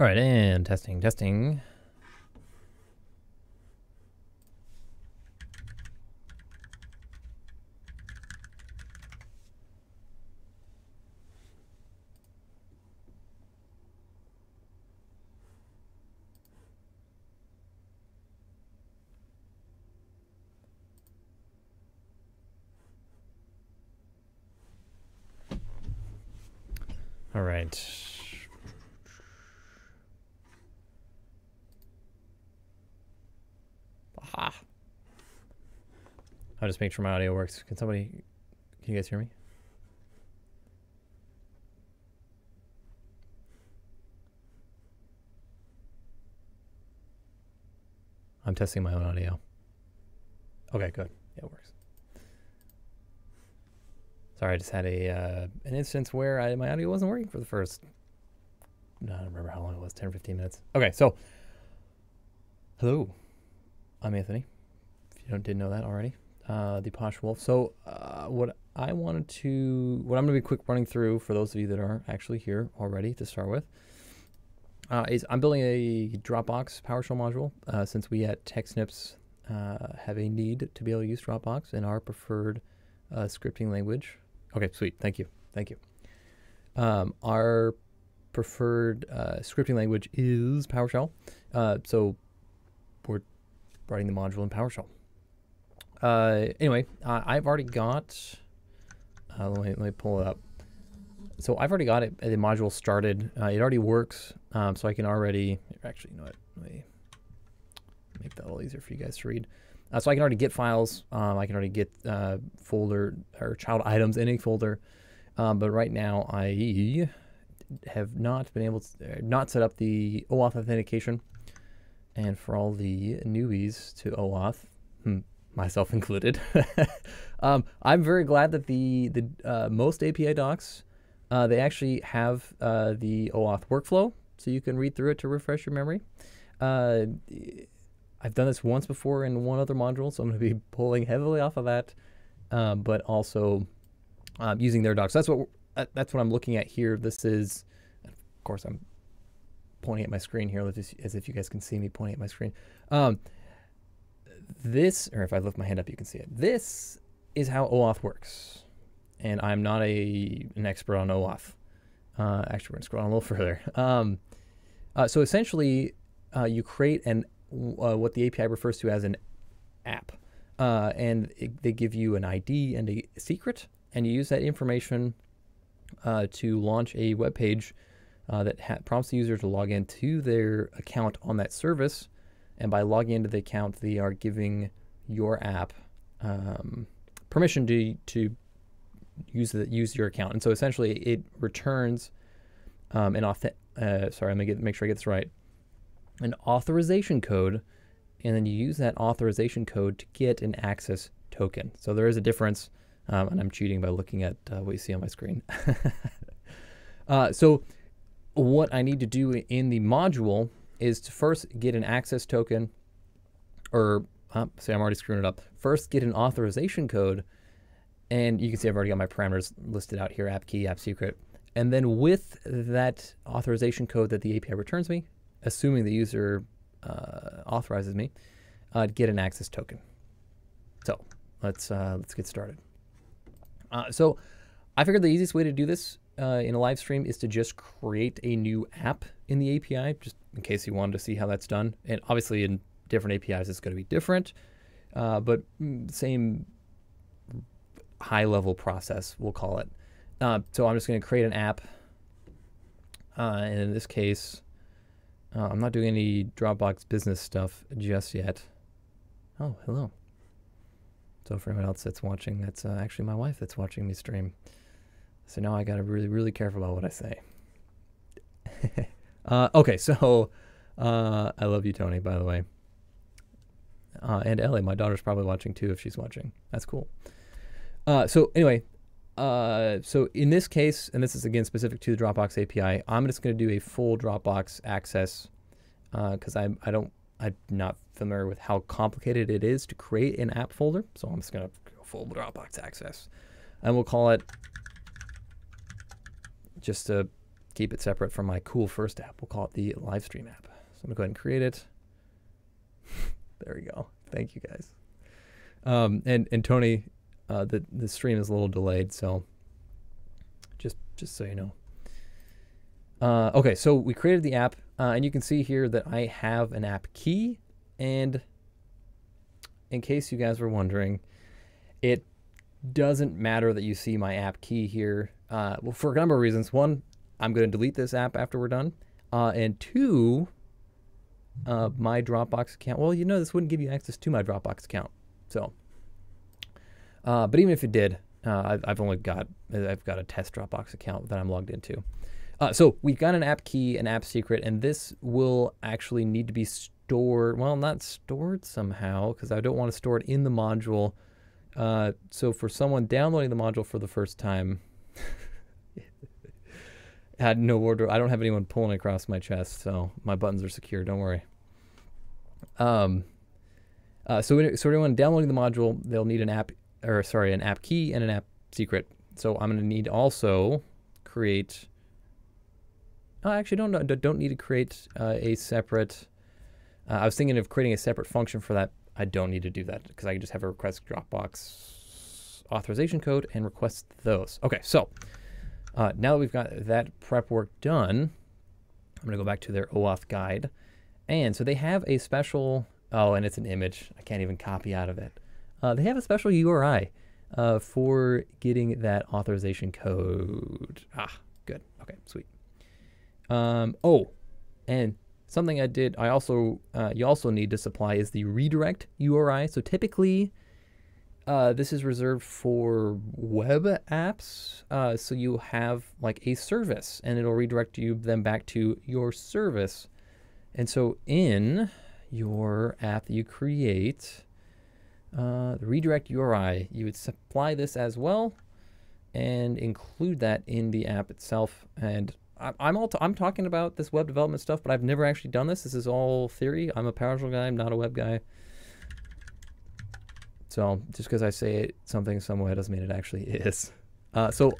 All right, and testing, testing. All right. Aha. I'll make sure my audio works. Can somebody, can you guys hear me? I'm testing my own audio. Okay, good. Yeah, it works. Sorry, I just had a uh, an instance where I, my audio wasn't working for the first. No, I don't remember how long it was 10 or 15 minutes. Okay, so hello, I'm Anthony. If you don't, didn't know that already, uh, the Posh Wolf. So, uh, what I wanted to, what I'm going to be quick running through for those of you that are actually here already to start with, uh, is I'm building a Dropbox PowerShell module uh, since we at TechSnips uh, have a need to be able to use Dropbox in our preferred uh, scripting language. Okay, sweet. Thank you. Thank you. Um, our preferred uh, scripting language is PowerShell. So we're writing the module in PowerShell. Uh, anyway, I've already got, uh, let, me, let me pull it up. So I've already got it, the module started. Uh, it already works, um, so I can already, actually, you know what, let me make that a little easier for you guys to read. Uh, so I can already get files. Um, I can already get uh, folder or child items in a folder. Um, but right now I have not been able to uh, not set up the OAuth authentication. And for all the newbies to OAuth, hmm, myself included, um, I'm very glad that the the uh, most API docs uh, they actually have uh, the OAuth workflow, so you can read through it to refresh your memory. I've done this once before in one other module, so I'm going to be pulling heavily off of that, um, but also um, using their docs. That's what uh, that's what I'm looking at here. This is, of course, I'm pointing at my screen here just as if you guys can see me pointing at my screen. Um, this, or if I lift my hand up, you can see it. This is how OAuth works, and I'm not a an expert on OAuth. Uh, actually, we're going to scroll a little further. Um, uh, so essentially, uh, you create an uh, what the API refers to as an app. Uh, and it, they give you an ID and a secret, and you use that information uh, to launch a web page that ha- prompts the user to log into their account on that service. And by logging into the account, they are giving your app um, permission to to use the use your account. And so essentially, it returns um, an auth. Uh, sorry, I'm gonna get make sure I get this right an authorization code, and then you use that authorization code to get an access token. So there is a difference, um, and I'm cheating by looking at uh, what you see on my screen. uh, so what I need to do in the module is to first get an access token, or uh, say I'm already screwing it up. First, get an authorization code, and you can see I've already got my parameters listed out here: app key, app secret. And then with that authorization code that the API returns me, assuming the user uh, authorizes me, uh, get an access token. So let's uh, let's get started. Uh, so I figured the easiest way to do this uh, in a live stream is to just create a new app in the API, just in case you wanted to see how that's done. And obviously, in different APIs, it's going to be different, uh, but mm, same high-level process, we'll call it. so I'm just going to create an app, and in this case, uh, I'm not doing any Dropbox business stuff just yet. Oh, hello. So for anyone else that's watching, that's uh, actually my wife that's watching me stream. So now I got to really, really careful about what I say. uh, okay, so uh, I love you, Tony, by the way. Uh, and Ellie, my daughter's probably watching too if she's watching. That's cool. Uh, so anyway, uh, so in this case, and this is again specific to the Dropbox API, I'm just going to do a full Dropbox access because uh, I I don't I'm not familiar with how complicated it is to create an app folder. So I'm just going to go full Dropbox access, and we'll call it just to keep it separate from my cool first app. We'll call it the live stream app. So I'm gonna go ahead and create it. there we go. Thank you guys. Um, and and Tony, uh, the the stream is a little delayed, so just just so you know. Uh, okay, so we created the app, uh, and you can see here that I have an app key. And in case you guys were wondering, it doesn't matter that you see my app key here. Uh, well, for a number of reasons. One, I'm going to delete this app after we're done. Uh, and two, uh, my Dropbox account. Well, you know, this wouldn't give you access to my Dropbox account. So, uh, but even if it did, uh, I've, I've, only got I've got a test Dropbox account that I'm logged into. Uh, so we've got an app key, an app secret, and this will actually need to be stored. Well, not stored somehow because I don't want to store it in the module. Uh, so for someone downloading the module for the first time, had no order. I don't have anyone pulling across my chest, so my buttons are secure. Don't worry. Um, uh, so, so anyone downloading the module, they'll need an app, or sorry, an app key and an app secret. So I'm going to need also create Oh, I actually don't don't need to create uh, a separate. Uh, I was thinking of creating a separate function for that. I don't need to do that because I can just have a request Dropbox authorization code and request those. Okay, so uh, now that we've got that prep work done, I'm going to go back to their OAuth guide. And so they have a special, oh, and it's an image. I can't even copy out of it. Uh, they have a special URI uh, for getting that authorization code. Ah, good. Okay, sweet. Um, oh, and something I did, I also, uh, you also need to supply is the redirect URI. So typically, uh, this is reserved for web apps. Uh, so you have like a service and it'll redirect you then back to your service. And so in your app that you create, uh, the redirect URI, you would supply this as well and include that in the app itself. And I'm all t- I'm talking about this web development stuff, but I've never actually done this. This is all theory. I'm a PowerShell guy. I'm not a web guy. So just because I say it, something some way doesn't mean it actually is. Uh, so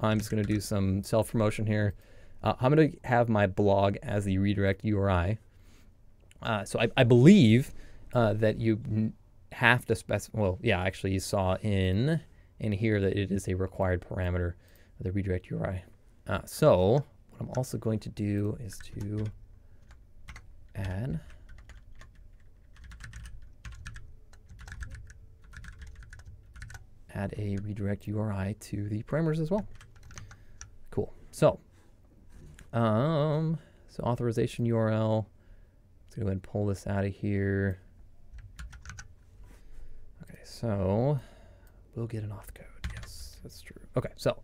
I'm just going to do some self promotion here. Uh, I'm going to have my blog as the redirect URI. Uh, so I, I believe uh, that you have to specify. Well, yeah, actually, you saw in in here that it is a required parameter of the redirect URI. Uh, so what I'm also going to do is to add add a redirect URI to the parameters as well. Cool. So, um, so authorization URL. Let's go ahead and pull this out of here. Okay, so we'll get an auth code. Yes, that's true. Okay, so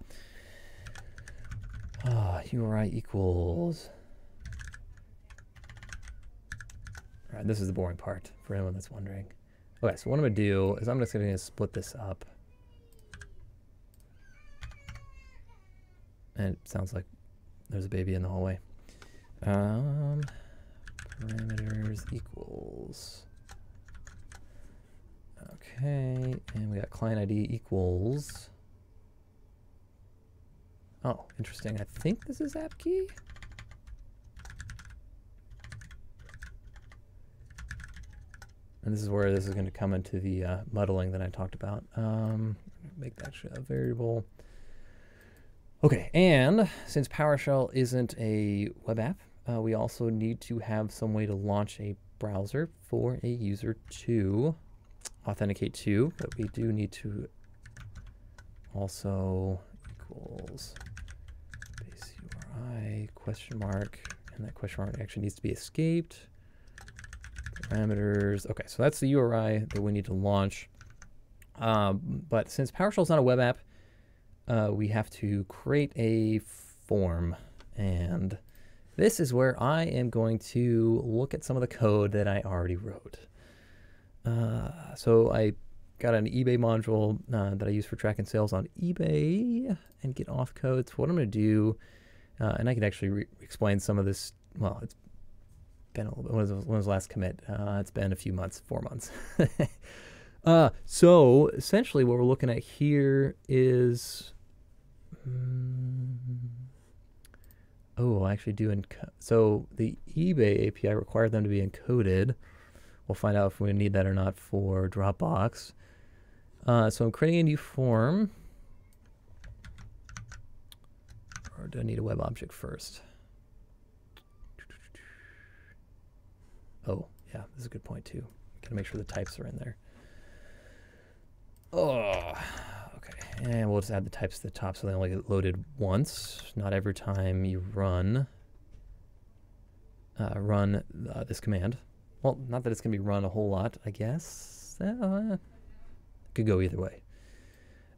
Ah, URI equals. All right, this is the boring part for anyone that's wondering. Okay, so what I'm gonna do is I'm just gonna split this up. And it sounds like there's a baby in the hallway. Um, parameters equals. Okay, and we got client ID equals. Oh, interesting. I think this is app key. And this is where this is going to come into the uh, muddling that I talked about. Um, make that a variable. Okay, and since PowerShell isn't a web app, uh, we also need to have some way to launch a browser for a user to authenticate to, but we do need to also equals base URI question mark, and that question mark actually needs to be escaped. Parameters. Okay, so that's the URI that we need to launch. Um, but since PowerShell is not a web app, uh, we have to create a form. And this is where I am going to look at some of the code that I already wrote. Uh, so I got an eBay module uh, that I use for tracking sales on eBay and get auth codes. What I'm going to do, uh, and I can actually explain some of this. Well, it's been a little bit. When was, when was the last commit? Uh, it's been a few months, four months. Uh, so essentially, what we're looking at here is. Um, Oh, I actually do encode. So the eBay API required them to be encoded. We'll find out if we need that or not for Dropbox. Uh, so I'm creating a new form. Or do I need a web object first? Oh, yeah, this is a good point too. Gotta make sure the types are in there. Oh. And we'll just add the types to the top so they only get loaded once, not every time you run uh, run uh, this command. Well, not that it's going to be run a whole lot, I guess. Uh, could go either way.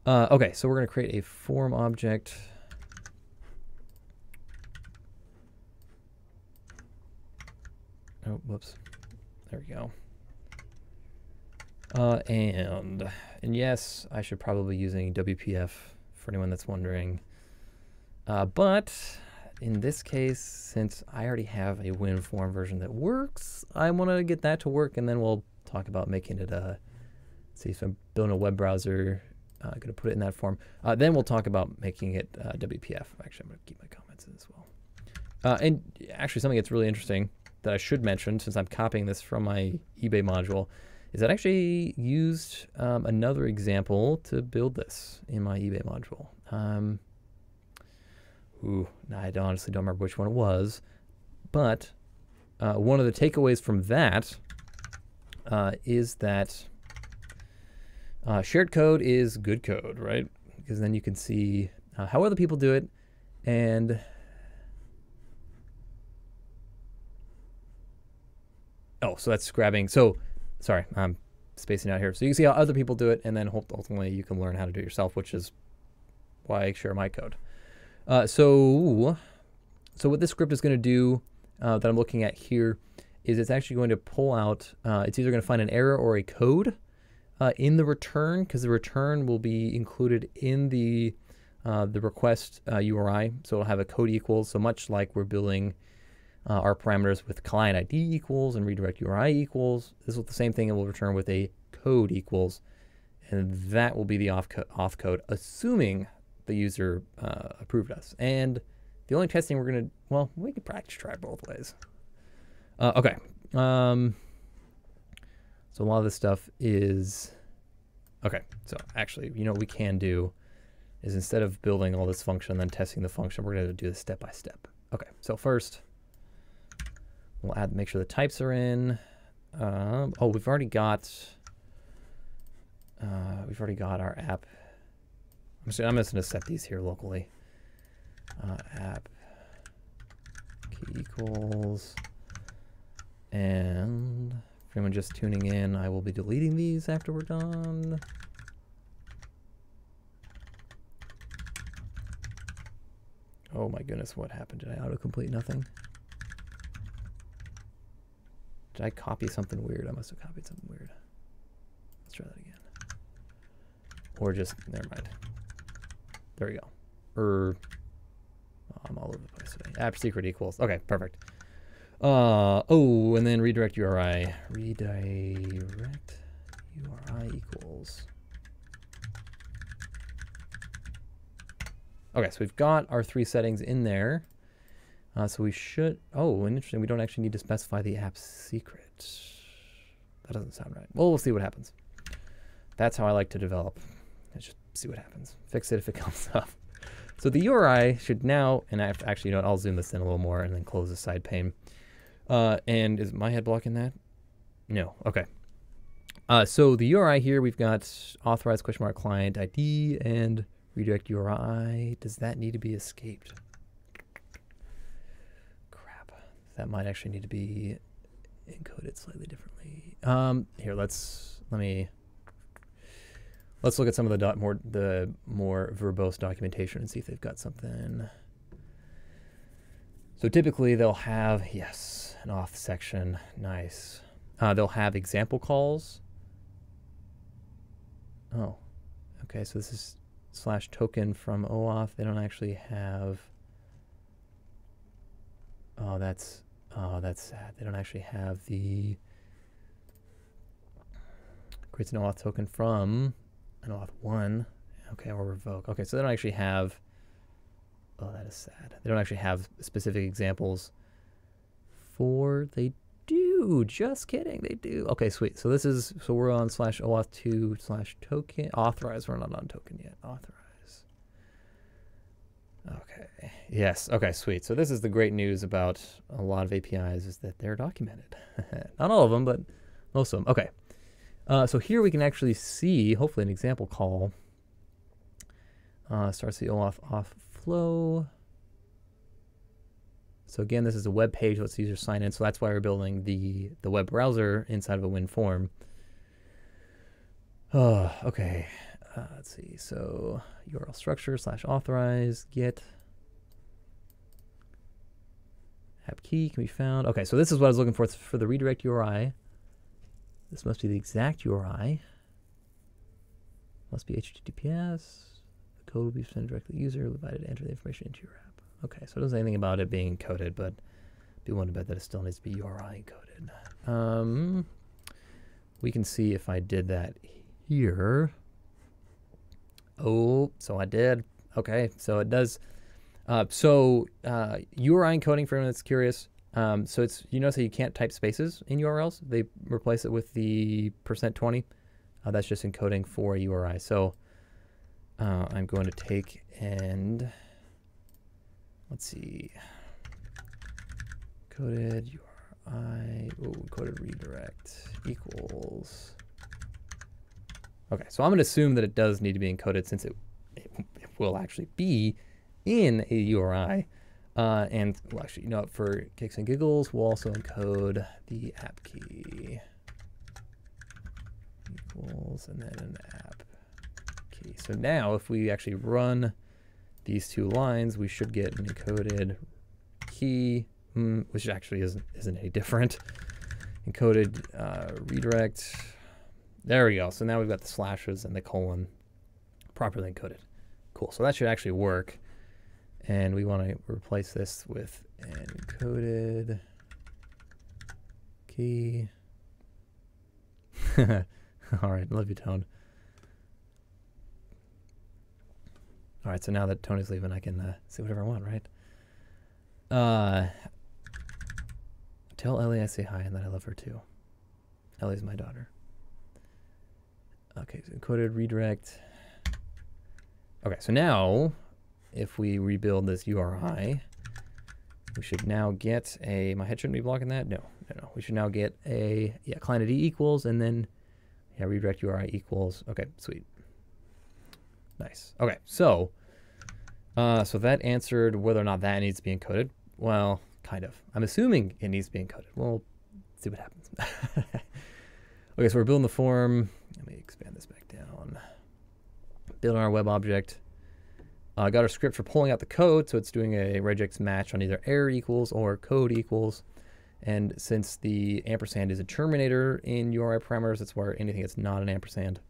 Uh, okay, so we're going to create a form object. Oh, whoops. There we go. Uh, and, and yes, I should probably be using WPF for anyone that's wondering. Uh, but in this case, since I already have a WinForm version that works, I want to get that to work, and then we'll talk about making it a, see if I'm building a web browser, I'm uh, going to put it in that form. Uh, then we'll talk about making it uh, WPF. Actually, I'm going to keep my comments in as well. Uh, and actually, something that's really interesting that I should mention, since I'm copying this from my eBay module, is that I actually used um, another example to build this in my eBay module. Um, ooh, I honestly don't remember which one it was, but uh, one of the takeaways from that uh, is that uh, shared code is good code, right? Because then you can see uh, how other people do it and oh, so that's grabbing. So sorry, I'm spacing out here. So you can see how other people do it, and then ultimately you can learn how to do it yourself, which is why I share my code. Uh, so, so what this script is going to do uh, that I'm looking at here is it's actually going to pull out, uh, it's either going to find an error or a code uh, in the return, because the return will be included in the uh, the request URI. Uh, so it'll have a code equals. So much like we're building uh, our parameters with client ID equals and redirect URI equals. This is the same thing it will return with a code equals. And that will be the off, co auth code, assuming the user uh, approved us. And the only testing we're going to, well, we could practice try both ways. Uh, okay. Um, so a lot of this stuff is, okay. So actually, you know what we can do is instead of building all this function and then testing the function, we're going to do this step by step. Okay. So first, We'll add, make sure the types are in. Um, oh, we've already got, uh, we've already got our app. I'm just, I'm just going to set these here locally. Uh, app key equals, and for anyone just tuning in, I will be deleting these after we're done. Oh my goodness, what happened? Did I autocomplete nothing? Did I copy something weird? I must have copied something weird. Let's try that again. Or just, never mind. There we go. Er, oh, I'm all over the place today. App secret equals. Okay, perfect. Uh, oh, and then redirect URI. Redirect URI equals. Okay, so we've got our three settings in there. Uh, so we should, oh, interesting, we don't actually need to specify the app secret. That doesn't sound right. Well, we'll see what happens. That's how I like to develop. Let's just see what happens. Fix it if it comes up. So the URI should now, and I have to actually, you know, I'll zoom this in a little more and then close the side pane. Uh, and is my head blocking that? No, okay. Uh, so the URI here, we've got authorized question mark client ID and redirect URI. Does that need to be escaped? That might actually need to be encoded slightly differently. Um, here, let's let me let's look at some of the dot more the more verbose documentation and see if they've got something. So typically they'll have yes an auth section. Nice. Uh, they'll have example calls. Oh, okay. So this is slash token from OAuth. They don't actually have. Oh, that's Oh, that's sad. They don't actually have the creates an OAuth token from an OAuth 1. Okay, or revoke. Okay, so they don't actually have Oh, that is sad. They don't actually have specific examples for. They do. Just kidding. They do. Okay, sweet. So this is so we're on slash OAuth two slash token authorize. We're not on token yet. Authorize. Okay. Yes. Okay. Sweet. So this is the great news about a lot of APIs is that they're documented. not all of them, but most of them. Okay. Uh, so here we can actually see, hopefully, an example call. Uh, starts the OAuth off flow. So again, this is a web page. Let's user sign in. So that's why we're building the, the web browser inside of a WinForm. Oh, okay. Uh, let's see. So URL structure slash authorize get app key can be found. Okay, so this is what I was looking for it's for the redirect URI. This must be the exact URI. Must be HTTPS. The code will be sent directly to the user, invited to enter the information into your app. Okay, so it doesn't say anything about it being encoded, but be willing to bet that it still needs to be URI encoded. Um, we can see if I did that here. Oh, so I did. Okay, so it does. Uh, so uh, URI encoding for anyone that's curious. Um, so it's you notice that you can't type spaces in URLs. They replace it with the percent twenty. Uh, that's just encoding for a URI. So uh, I'm going to take and let's see, coded URI, oh, coded redirect equals. Okay, so I'm going to assume that it does need to be encoded since it, it, it will actually be in a URI. Uh, and well, actually, you know, for kicks and giggles, we'll also encode the app key equals and then an app key. So now if we actually run these two lines, we should get an encoded key, mm, which actually isn't, isn't any different. Encoded uh, redirect. There we go. So now we've got the slashes and the colon properly encoded. Cool. So that should actually work. And we want to replace this with encoded key. All right, love you, Tone. All right, so now that Tony's leaving, I can uh, say whatever I want, right? Uh, tell Ellie I say hi and that I love her too. Ellie's my daughter. Okay, so encoded redirect. Okay, so now if we rebuild this URI, we should now get a, my head shouldn't be blocking that? No, no, no. We should now get a, yeah, client ID equals, and then, yeah, redirect URI equals. Okay, sweet. Nice. Okay, so, uh, so that answered whether or not that needs to be encoded. Well, kind of. I'm assuming it needs to be encoded. We'll see what happens. okay, so we're building the form. Expand this back down. Building our web object. I uh, got our script for pulling out the code, so it's doing a regex match on either error equals or code equals. And since the ampersand is a terminator in URI parameters, that's where anything that's not an ampersand.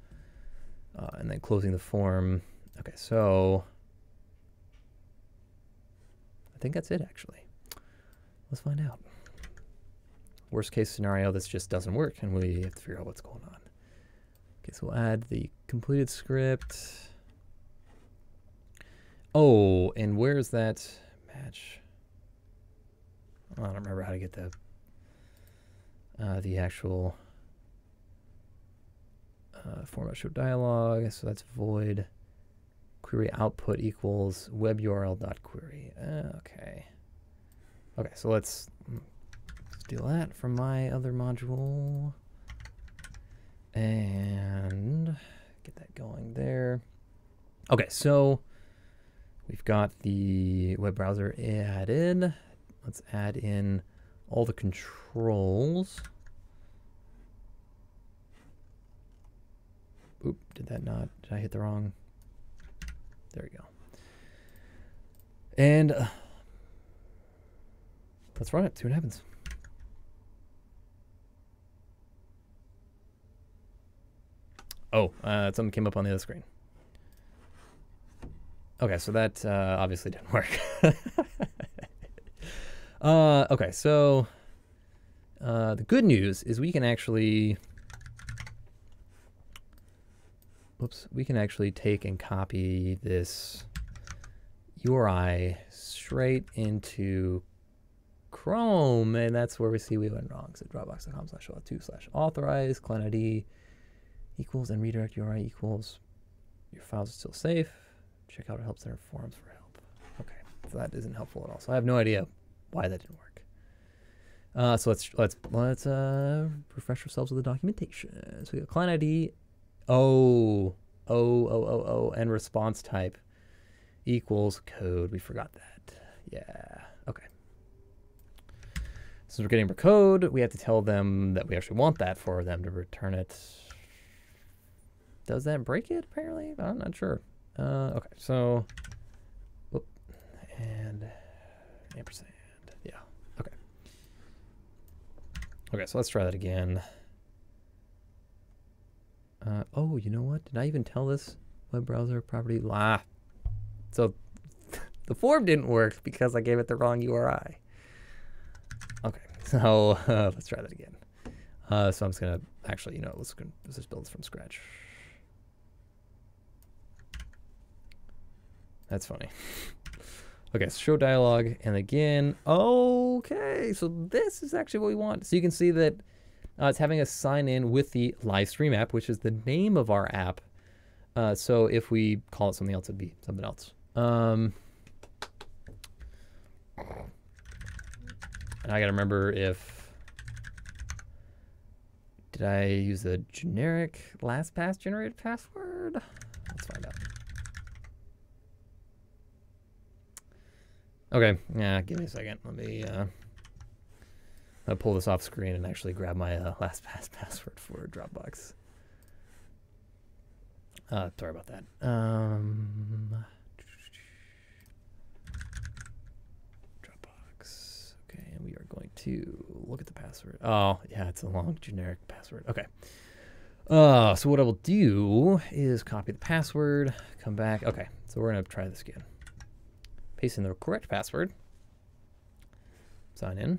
Uh, and then closing the form. Okay, so I think that's it actually. Let's find out. Worst case scenario, this just doesn't work and we have to figure out what's going on. Okay, so we'll add the completed script. Oh, and where's that match? I don't remember how to get the uh, the actual uh, format show dialog. So that's void query output equals web URL dot query. Uh, okay. Okay, so let's steal that from my other module and get that going there. Okay, so We've got the web browser added. Let's add in all the controls. Oop, did that not, did I hit the wrong? There we go. And uh, let's run it, see what happens. Oh, uh, something came up on the other screen. Okay, so that uh, obviously didn't work. uh, okay, so uh, the good news is we can actually, whoops, we can actually take and copy this URI straight into Chrome, and that's where we see we went wrong. So dropbox.com slash 2 slash authorize, client ID equals, and redirect URI equals. Your files are still safe. Check out our help center forums for help. Okay, so that isn't helpful at all. So I have no idea why that didn't work. Uh, so let's let's let's uh, refresh ourselves with the documentation. So we got client ID, oh, oh, oh, oh, oh, and response type equals code. We forgot that. Yeah. Okay. Since we're getting our code, we have to tell them that we actually want that for them to return it. Does that break it? Apparently, I'm not sure. Uh, okay, so, whoop, and ampersand. Yeah. Okay. Okay, so let's try that again. Uh, oh, you know what? Did I even tell this web browser property? Ah, so the form didn't work because I gave it the wrong URI. Okay, so uh, let's try that again. Uh, so I'm just gonna actually, you know, let's, let's just build this from scratch. That's funny. Okay, so show dialog, and again, okay, so this is actually what we want. So you can see that uh, it's having us sign in with the live stream app, which is the name of our app. Uh, so if we call it something else, it'd be something else. Um, and I gotta remember if did I use a generic LastPass generated password? Let's find out. Okay, yeah, give me a second. Let me uh, pull this off screen and actually grab my uh, LastPass password for Dropbox. Uh, sorry about that. Um, Dropbox. Okay, and we are going to look at the password. Oh, yeah, it's a long generic password. Okay. Uh, so what I will do is copy the password, come back. Okay, so we're going to try this again paste in the correct password, sign in.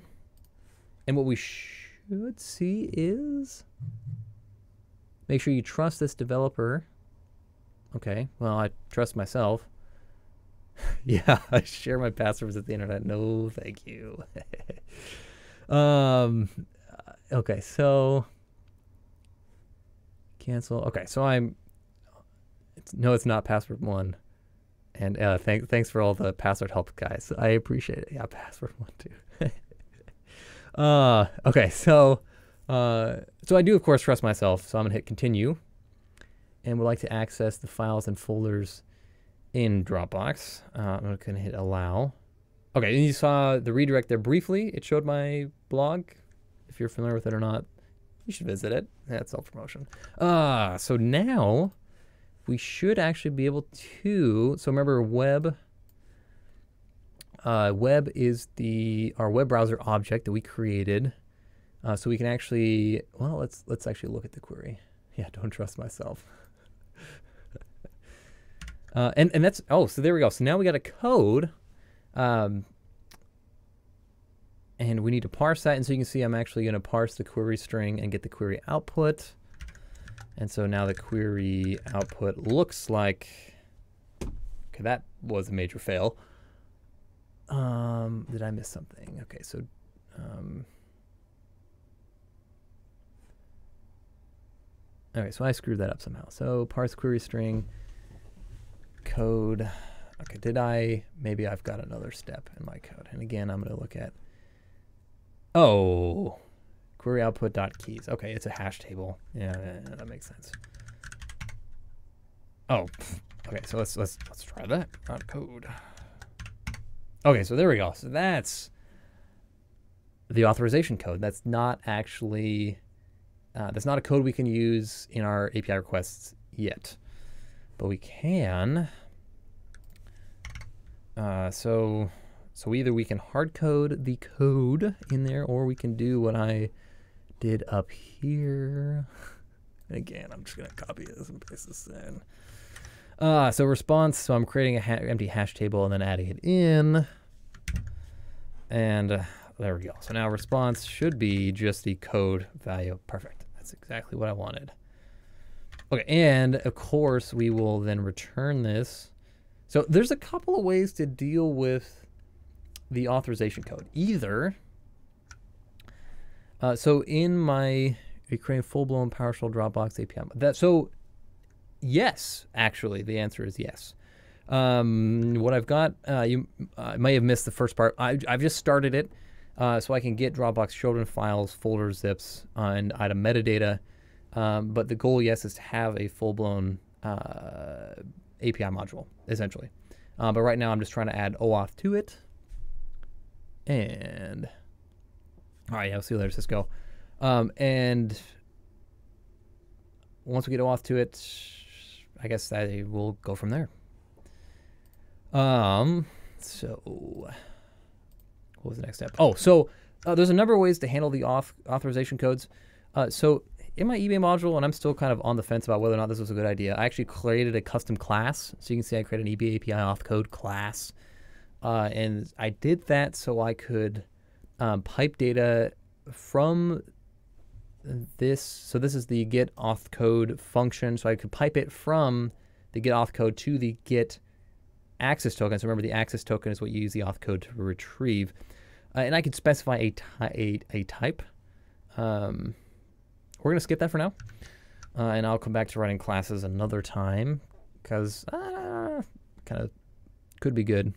And what we should see is make sure you trust this developer. Okay, well, I trust myself. yeah, I share my passwords at the internet. No, thank you. um, okay, so cancel. Okay, so I'm. It's, no, it's not password one. And uh, thanks thanks for all the password help, guys. I appreciate it. Yeah, password one too. uh, okay, so uh, so I do of course trust myself. So I'm gonna hit continue, and would like to access the files and folders in Dropbox. Uh, I'm gonna hit allow. Okay, and you saw the redirect there briefly. It showed my blog. If you're familiar with it or not, you should visit it. That's self promotion. Uh, so now we should actually be able to, so remember web, uh, web is the, our web browser object that we created. Uh, so we can actually, well, let's, let's actually look at the query. Yeah, don't trust myself. uh, and, and that's, oh, so there we go. So now we got a code. Um, and we need to parse that. And so you can see I'm actually going to parse the query string and get the query output. And so now the query output looks like, okay, that was a major fail. Um, did I miss something? Okay, so, um, okay, so I screwed that up somehow. So parse query string code. Okay, did I, maybe I've got another step in my code. And again, I'm going to look at, oh, Query output dot keys. Okay, it's a hash table. Yeah, that makes sense. Oh, okay. So let's let's let's try that. Not code. Okay, so there we go. So that's the authorization code. That's not actually uh, that's not a code we can use in our API requests yet, but we can. Uh, so so either we can hard code the code in there, or we can do what I did up here. Again, I'm just going to copy this and paste this in. Uh, so response, so I'm creating an ha empty hash table and then adding it in. And uh, there we go. So now response should be just the code value. Perfect. That's exactly what I wanted. Okay, and of course we will then return this. So there's a couple of ways to deal with the authorization code. Either, uh, so in my creating full-blown PowerShell Dropbox API. That so, yes, actually, the answer is yes. Um, what I've got, uh, you uh, may have missed the first part. I, have just started it, uh, so I can get Dropbox children files, folders, zips, and item metadata. Um, but the goal, yes, is to have a full-blown uh, API module, essentially. Uh, but right now, I'm just trying to add OAuth to it. And all right, yeah, we'll see you later, Cisco. Um, and once we get off to it, I guess I will go from there. Um, so what was the next step? Oh, so uh, there's a number of ways to handle the auth authorization codes. Uh, so in my eBay module, and I'm still kind of on the fence about whether or not this was a good idea, I actually created a custom class. So you can see I created an eBay API auth code class. Uh, and I did that so I could um, pipe data from this. So this is the get auth code function. So I could pipe it from the get auth code to the get access token. So remember, the access token is what you use the auth code to retrieve. Uh, and I could specify a, a, a type. Um, we're going to skip that for now. Uh, and I'll come back to writing classes another time because uh, kind of could be good.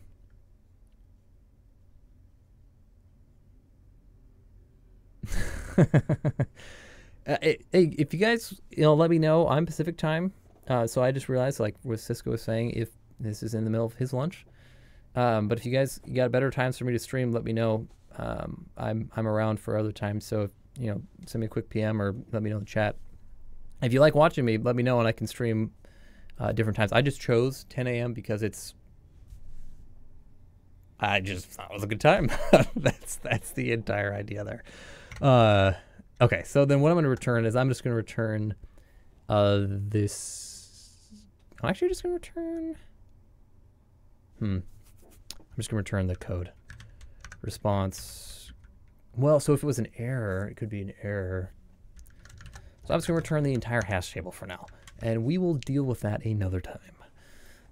uh, hey, if you guys, you know, let me know. I'm Pacific time, uh, so I just realized, like what Cisco was saying, if this is in the middle of his lunch. Um, but if you guys you got better times for me to stream, let me know. Um, I'm I'm around for other times, so you know, send me a quick PM or let me know in the chat. If you like watching me, let me know and I can stream uh, different times. I just chose 10 a.m. because it's I just thought it was a good time. that's that's the entire idea there. Uh, okay, so then what I'm going to return is I'm just going to return uh, this. I'm actually just going to return. Hmm. I'm just going to return the code response. Well, so if it was an error, it could be an error. So I'm just going to return the entire hash table for now, and we will deal with that another time.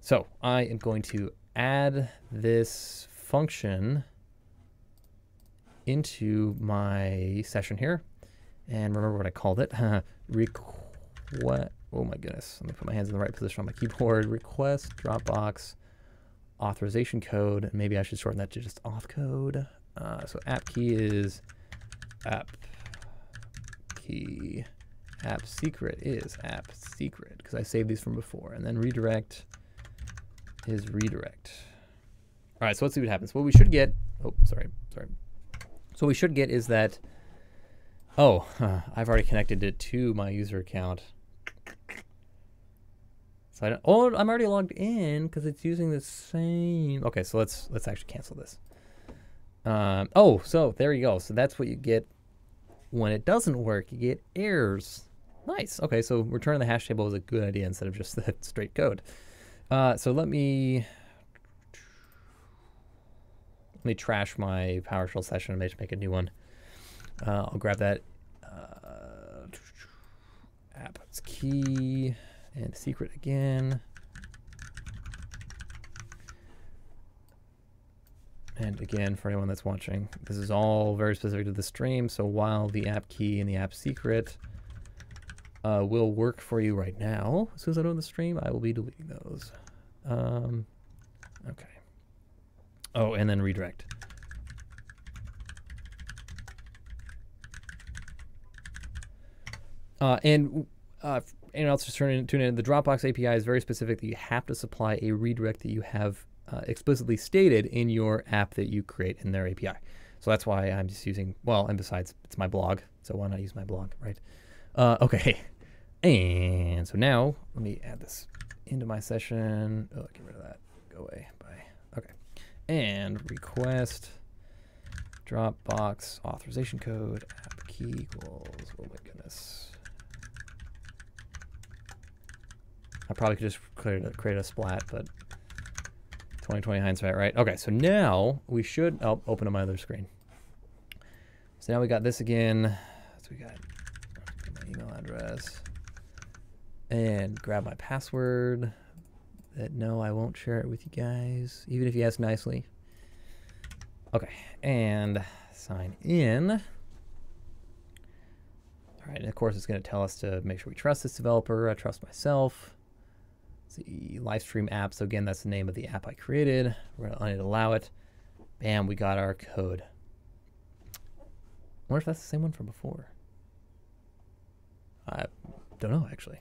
So I am going to add this function into my session here. And remember what I called it. Request, oh my goodness. Let me put my hands in the right position on my keyboard. Request Dropbox authorization code. Maybe I should shorten that to just auth code. Uh, so app key is app key. App secret is app secret because I saved these from before. And then redirect is redirect. All right, so let's see what happens. What we should get, oh, sorry, sorry. So what we should get is that, oh, I've already connected it to my user account. So I don't, oh, I'm already logged in because it's using the same. Okay, so let's let's actually cancel this. Um, oh, so there you go. So that's what you get when it doesn't work. You get errors. Nice. Okay, so returning the hash table is a good idea instead of just the straight code. Uh, so let me let me trash my PowerShell session and maybe make a new one. Uh, I'll grab that uh, app key and secret again. And again, for anyone that's watching, this is all very specific to the stream. So while the app key and the app secret uh, will work for you right now, as soon as I know the stream, I will be deleting those. Um, okay. Oh, and then redirect. Uh, and uh, else just turning tune in, the Dropbox API is very specific that you have to supply a redirect that you have uh, explicitly stated in your app that you create in their API. So that's why I'm just using, well, and besides, it's my blog, so why not use my blog, right? Uh, okay, and so now let me add this into my session. Oh, get rid of that. Go away. And request Dropbox authorization code app key equals, oh my goodness. I probably could just create a, create a splat, but 2020 hindsight, right? Okay, so now we should, oh, open up my other screen. So now we got this again. So we got my email address and grab my password. That no, I won't share it with you guys, even if you ask nicely. Okay, and sign in. All right, and of course it's going to tell us to make sure we trust this developer. I trust myself. It's the live stream app. So again, that's the name of the app I created. We're to allow it. Bam, we got our code. I wonder if that's the same one from before. I don't know, actually.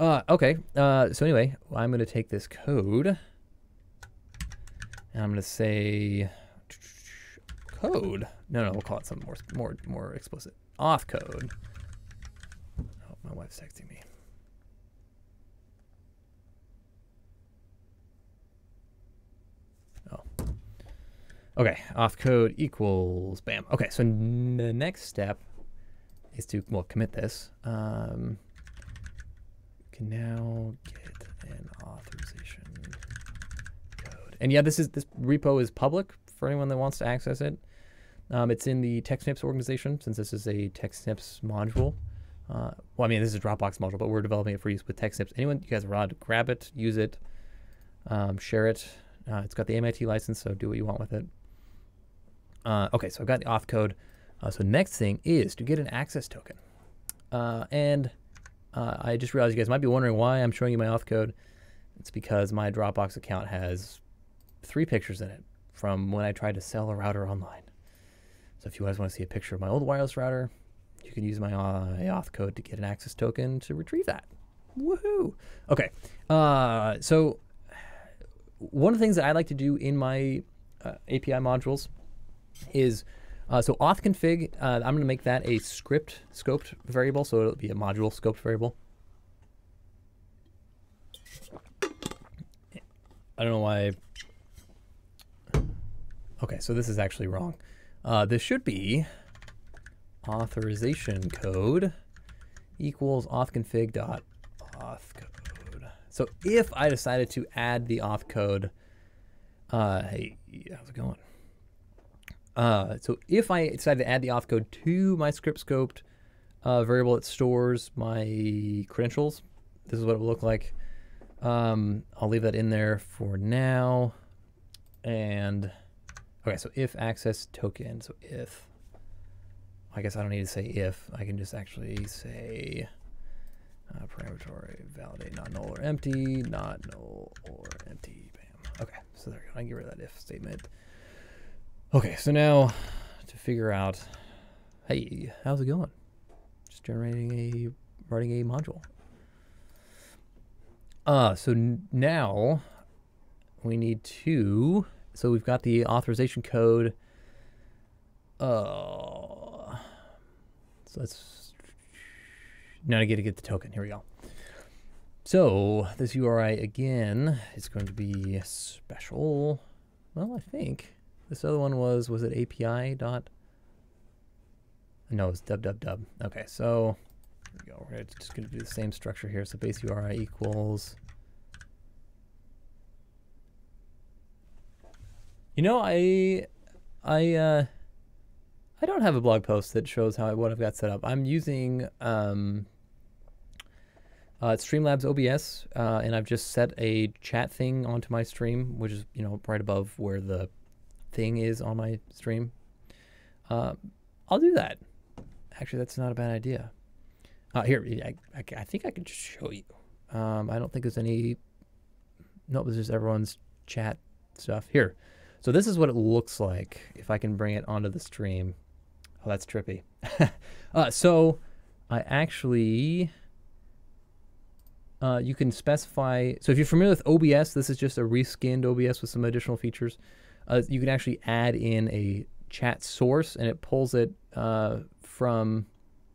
Uh, okay, uh, so anyway, I'm going to take this code, and I'm going to say code. No, no, we'll call it something more, more, more explicit. Auth code. Oh, my wife's texting me. Oh. Okay, auth code equals bam. Okay, so the next step is to well commit this. Um, can now get an authorization code. And yeah, this is this repo is public for anyone that wants to access it. Um, it's in the TechSnips organization since this is a TechSnips module. Uh, well, I mean, this is a Dropbox module, but we're developing it for use with TechSnips. Anyone, you guys are to grab it, use it, um, share it. Uh, it's got the MIT license, so do what you want with it. Uh, okay, so I've got the auth code. Uh, so next thing is to get an access token. Uh, and uh, I just realized you guys might be wondering why I'm showing you my auth code. It's because my Dropbox account has three pictures in it from when I tried to sell a router online. So if you guys want to see a picture of my old wireless router, you can use my uh, auth code to get an access token to retrieve that. Woohoo! Okay, uh, so one of the things that I like to do in my uh, API modules is uh, so auth config, uh, I'm going to make that a script scoped variable, so it'll be a module scoped variable. I don't know why. Okay, so this is actually wrong. Uh, this should be authorization code equals authconfig dot auth code. So if I decided to add the auth code, uh, hey, how's it going? Uh, so if I decide to add the auth code to my script scoped uh, variable that stores my credentials, this is what it will look like. Um, I'll leave that in there for now. And okay, so if access token, so if, I guess I don't need to say if, I can just actually say uh, parameter validate not null or empty, not null or empty, bam. Okay, so there we go, I can get rid of that if statement. Okay, so now to figure out, hey, how's it going? Just generating a, writing a module. Uh, so now we need to, so we've got the authorization code. Uh, so let's, now to get to get the token. Here we go. So this URI again is going to be special. Well, I think this other one was, was it API dot? No, it's dub dub dub. Okay, so we go. We're just going to do the same structure here. So base URI equals. You know, I, I, uh, I don't have a blog post that shows how what I've got set up. I'm using um, uh, Streamlabs OBS, uh, and I've just set a chat thing onto my stream, which is you know right above where the thing is on my stream, uh, I'll do that. Actually, that's not a bad idea. Uh, here, I, I, I, think I can just show you. Um, I don't think there's any. No, this is everyone's chat stuff. Here. So this is what it looks like if I can bring it onto the stream. Oh, that's trippy. uh, so I actually. Uh, you can specify. So if you're familiar with OBS, this is just a reskinned OBS with some additional features uh, you can actually add in a chat source and it pulls it uh, from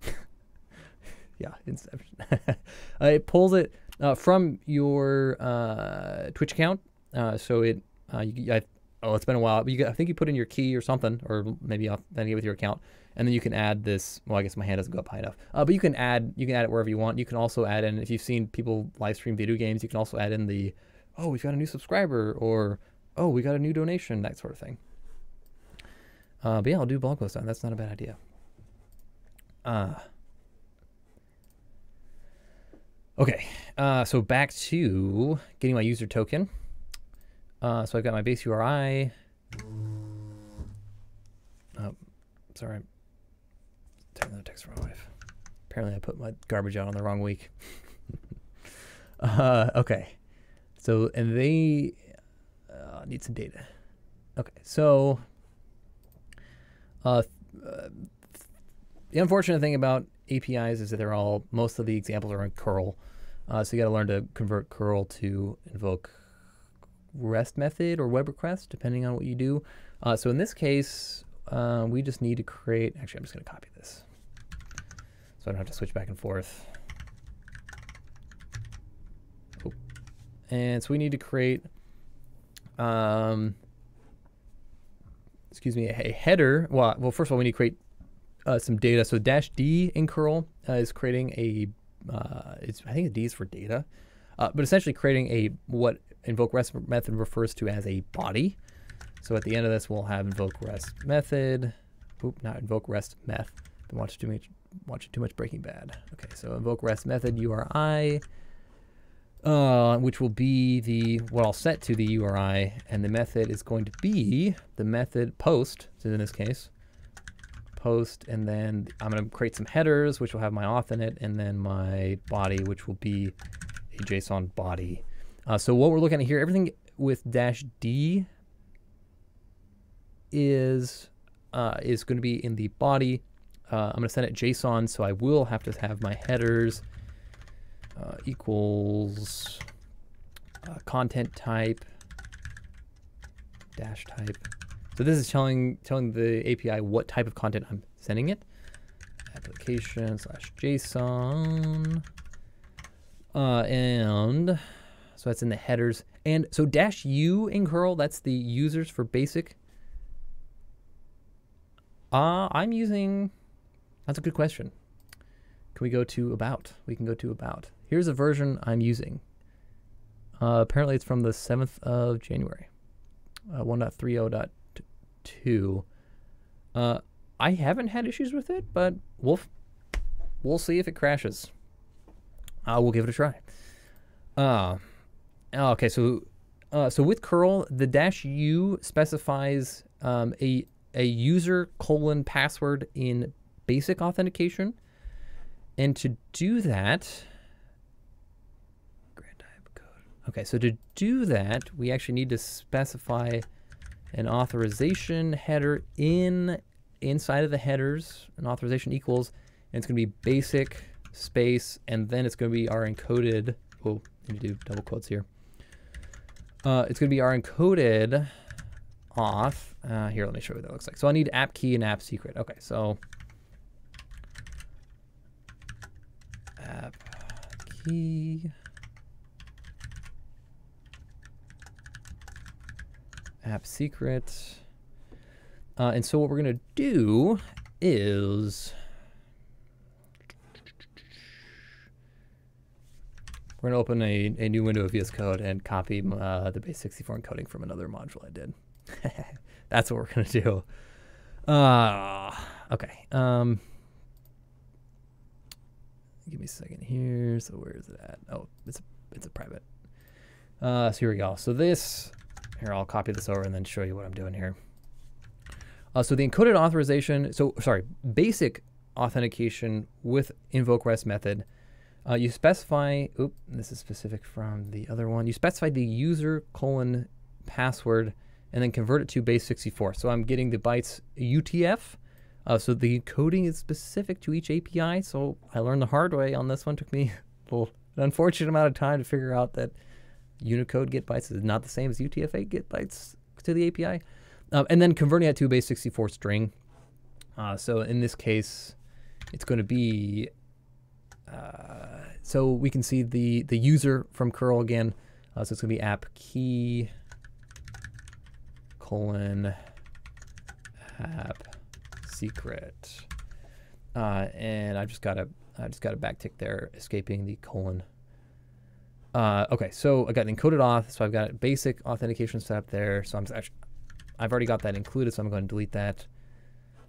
yeah inception. Uh, it pulls it uh, from your uh, twitch account. Uh, so it you, I, oh it's been a while you, i think you put in your key or something or maybe authenticate with your account and then you can add this well i guess my hand doesn't go up high enough. But you can add you can add it wherever you want. You can also add in if you've seen people live stream video games you can also add in the oh we've got a new subscriber or oh, we got a new donation, that sort of thing. Uh, but yeah, I'll do blog post on. That's not a bad idea. Uh, Okay, uh, so back to getting my user token. Uh, so I've got my base URI. Oh, sorry. Taking the text from my wife. Apparently I put my garbage out on the wrong week. uh, okay. So, and they uh, need some data. Okay, so uh, uh, the unfortunate thing about APIs is that they're all, most of the examples are in curl. Uh, so you got to learn to convert curl to invoke REST method or web request, depending on what you do. Uh, so in this case, uh, we just need to create, actually, I'm just going to copy this so I don't have to switch back and forth. Oh. And so we need to create, um, excuse me, a header. Well, well, first of all, we need to create uh, some data. So dash D in curl uh, is creating a, uh, it's, I think D is for data, uh, but essentially creating a what invoke rest method refers to as a body. So at the end of this, we'll have invoke rest method. Oop, not invoke rest meth. Been watching too much, watching too much Breaking Bad. Okay, so invoke rest method URI, uh, which will be the what I'll set to the URI, and the method is going to be the method post. So in this case, post, and then I'm going to create some headers, which will have my auth in it, and then my body, which will be a JSON body. Uh, so what we're looking at here, everything with dash D is uh, is going to be in the body. Uh, I'm going to send it JSON, so I will have to have my headers uh, equals uh, content type dash type. So this is telling telling the API what type of content I'm sending it. Application slash JSON. Uh, and so that's in the headers. And so dash U in curl, that's the users for basic. Uh, I'm using, that's a good question. Can we go to about? We can go to about. Here's a version I'm using. Uh, apparently it's from the 7th of January, uh, 1.30.2. Uh, I haven't had issues with it, but we'll, we'll see if it crashes. Uh, we'll give it a try. Uh, Oh, okay, so uh, so with curl, the dash u specifies um, a a user colon password in basic authentication, and to do that, Okay, so to do that, we actually need to specify an authorization header in inside of the headers. An authorization equals, and it's going to be basic space, and then it's going to be our encoded. Oh, need to do double quotes here. Uh, it's going to be our encoded auth. Uh, here, let me show you what that looks like. So I need app key and app secret. Okay, so app key. App secret. Uh, and so what we're going to do is We're going to open a, a new window of VS Code and copy uh, the base64 encoding from another module I did. That's what we're going to do. Uh, okay. Um, give me a second here. So where is it at? Oh, it's a, it's a private. Uh, so here we go. So this, here, I'll copy this over and then show you what I'm doing here. Uh, so the encoded authorization, so sorry, basic authentication with invoke REST method uh, you specify, oop, this is specific from the other one. You specify the user colon password and then convert it to base 64. So I'm getting the bytes UTF. Uh, so the coding is specific to each API. So I learned the hard way on this one. Took me an unfortunate amount of time to figure out that Unicode get bytes is not the same as UTF-8 get bytes to the API. Um, and then converting that to a base 64 string. Uh, so in this case, it's going to be uh, so we can see the, the user from curl again. Uh, so it's going to be app key colon app secret. Uh, and I've just got a I just got a backtick there, escaping the colon. Uh, okay, so I got an encoded auth, so I've got basic authentication set up there. So I'm actually, I've already got that included, so I'm going to delete that.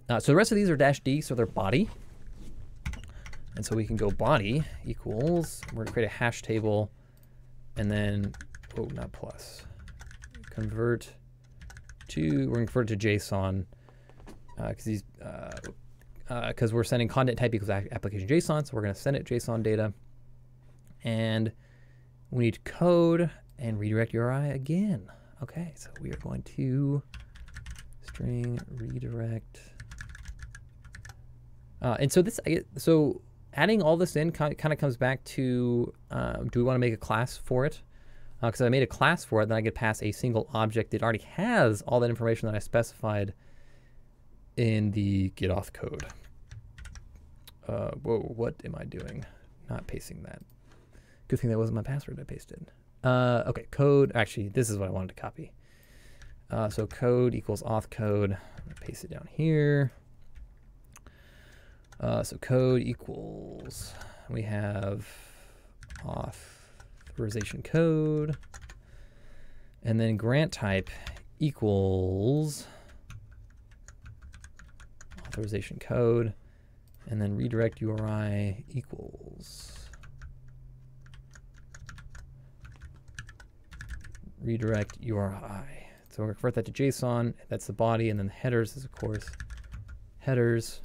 Uh, so the rest of these are dash D, so they're body. And so we can go body equals, we're gonna create a hash table and then, oh, not plus, convert to, we're gonna convert to JSON because uh, these, because uh, uh, we're sending content type equals application JSON, so we're gonna send it JSON data. And we need code and redirect URI again. Okay, so we are going to string redirect. Uh, and so this, so adding all this in kind of comes back to, uh, do we want to make a class for it? Because uh, I made a class for it, then I could pass a single object that already has all that information that I specified in the get auth code. Uh, whoa, what am I doing? Not pasting that. Good thing that wasn't my password I pasted. Uh, okay, code. Actually, this is what I wanted to copy. Uh, so code equals auth code. paste it down here. Uh, so code equals, we have authorization code. And then grant type equals authorization code. And then redirect URI equals redirect URI. So we'll convert that to JSON. That's the body, and then the headers is, of course, headers.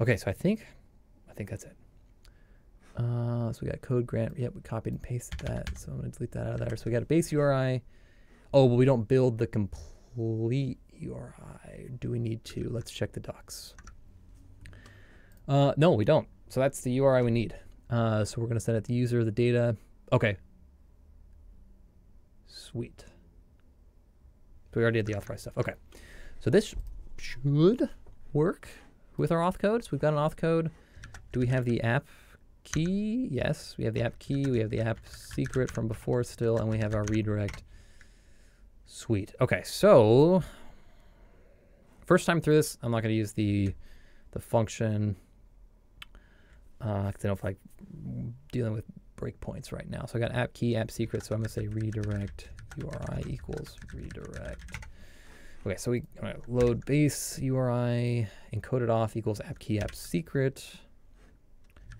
Okay, so I think, I think that's it. Uh, so we got code grant. Yep, we copied and pasted that. So I'm going to delete that out of there. So we got a base URI. Oh, but we don't build the complete URI. Do we need to? Let's check the docs. Uh, no, we don't. So that's the URI we need. Uh, so we're going to send it the user, the data. Okay, Sweet. So we already did the authorized stuff. Okay. So this should work with our auth code. So we've got an auth code. Do we have the app key? Yes, we have the app key. We have the app secret from before still, and we have our redirect. Sweet. Okay, so first time through this, I'm not going to use the the function uh, I don't like dealing with breakpoints right now. So I got app key, app secret. So I'm going to say redirect URI equals redirect. Okay, so we load base URI encoded auth equals app key app secret.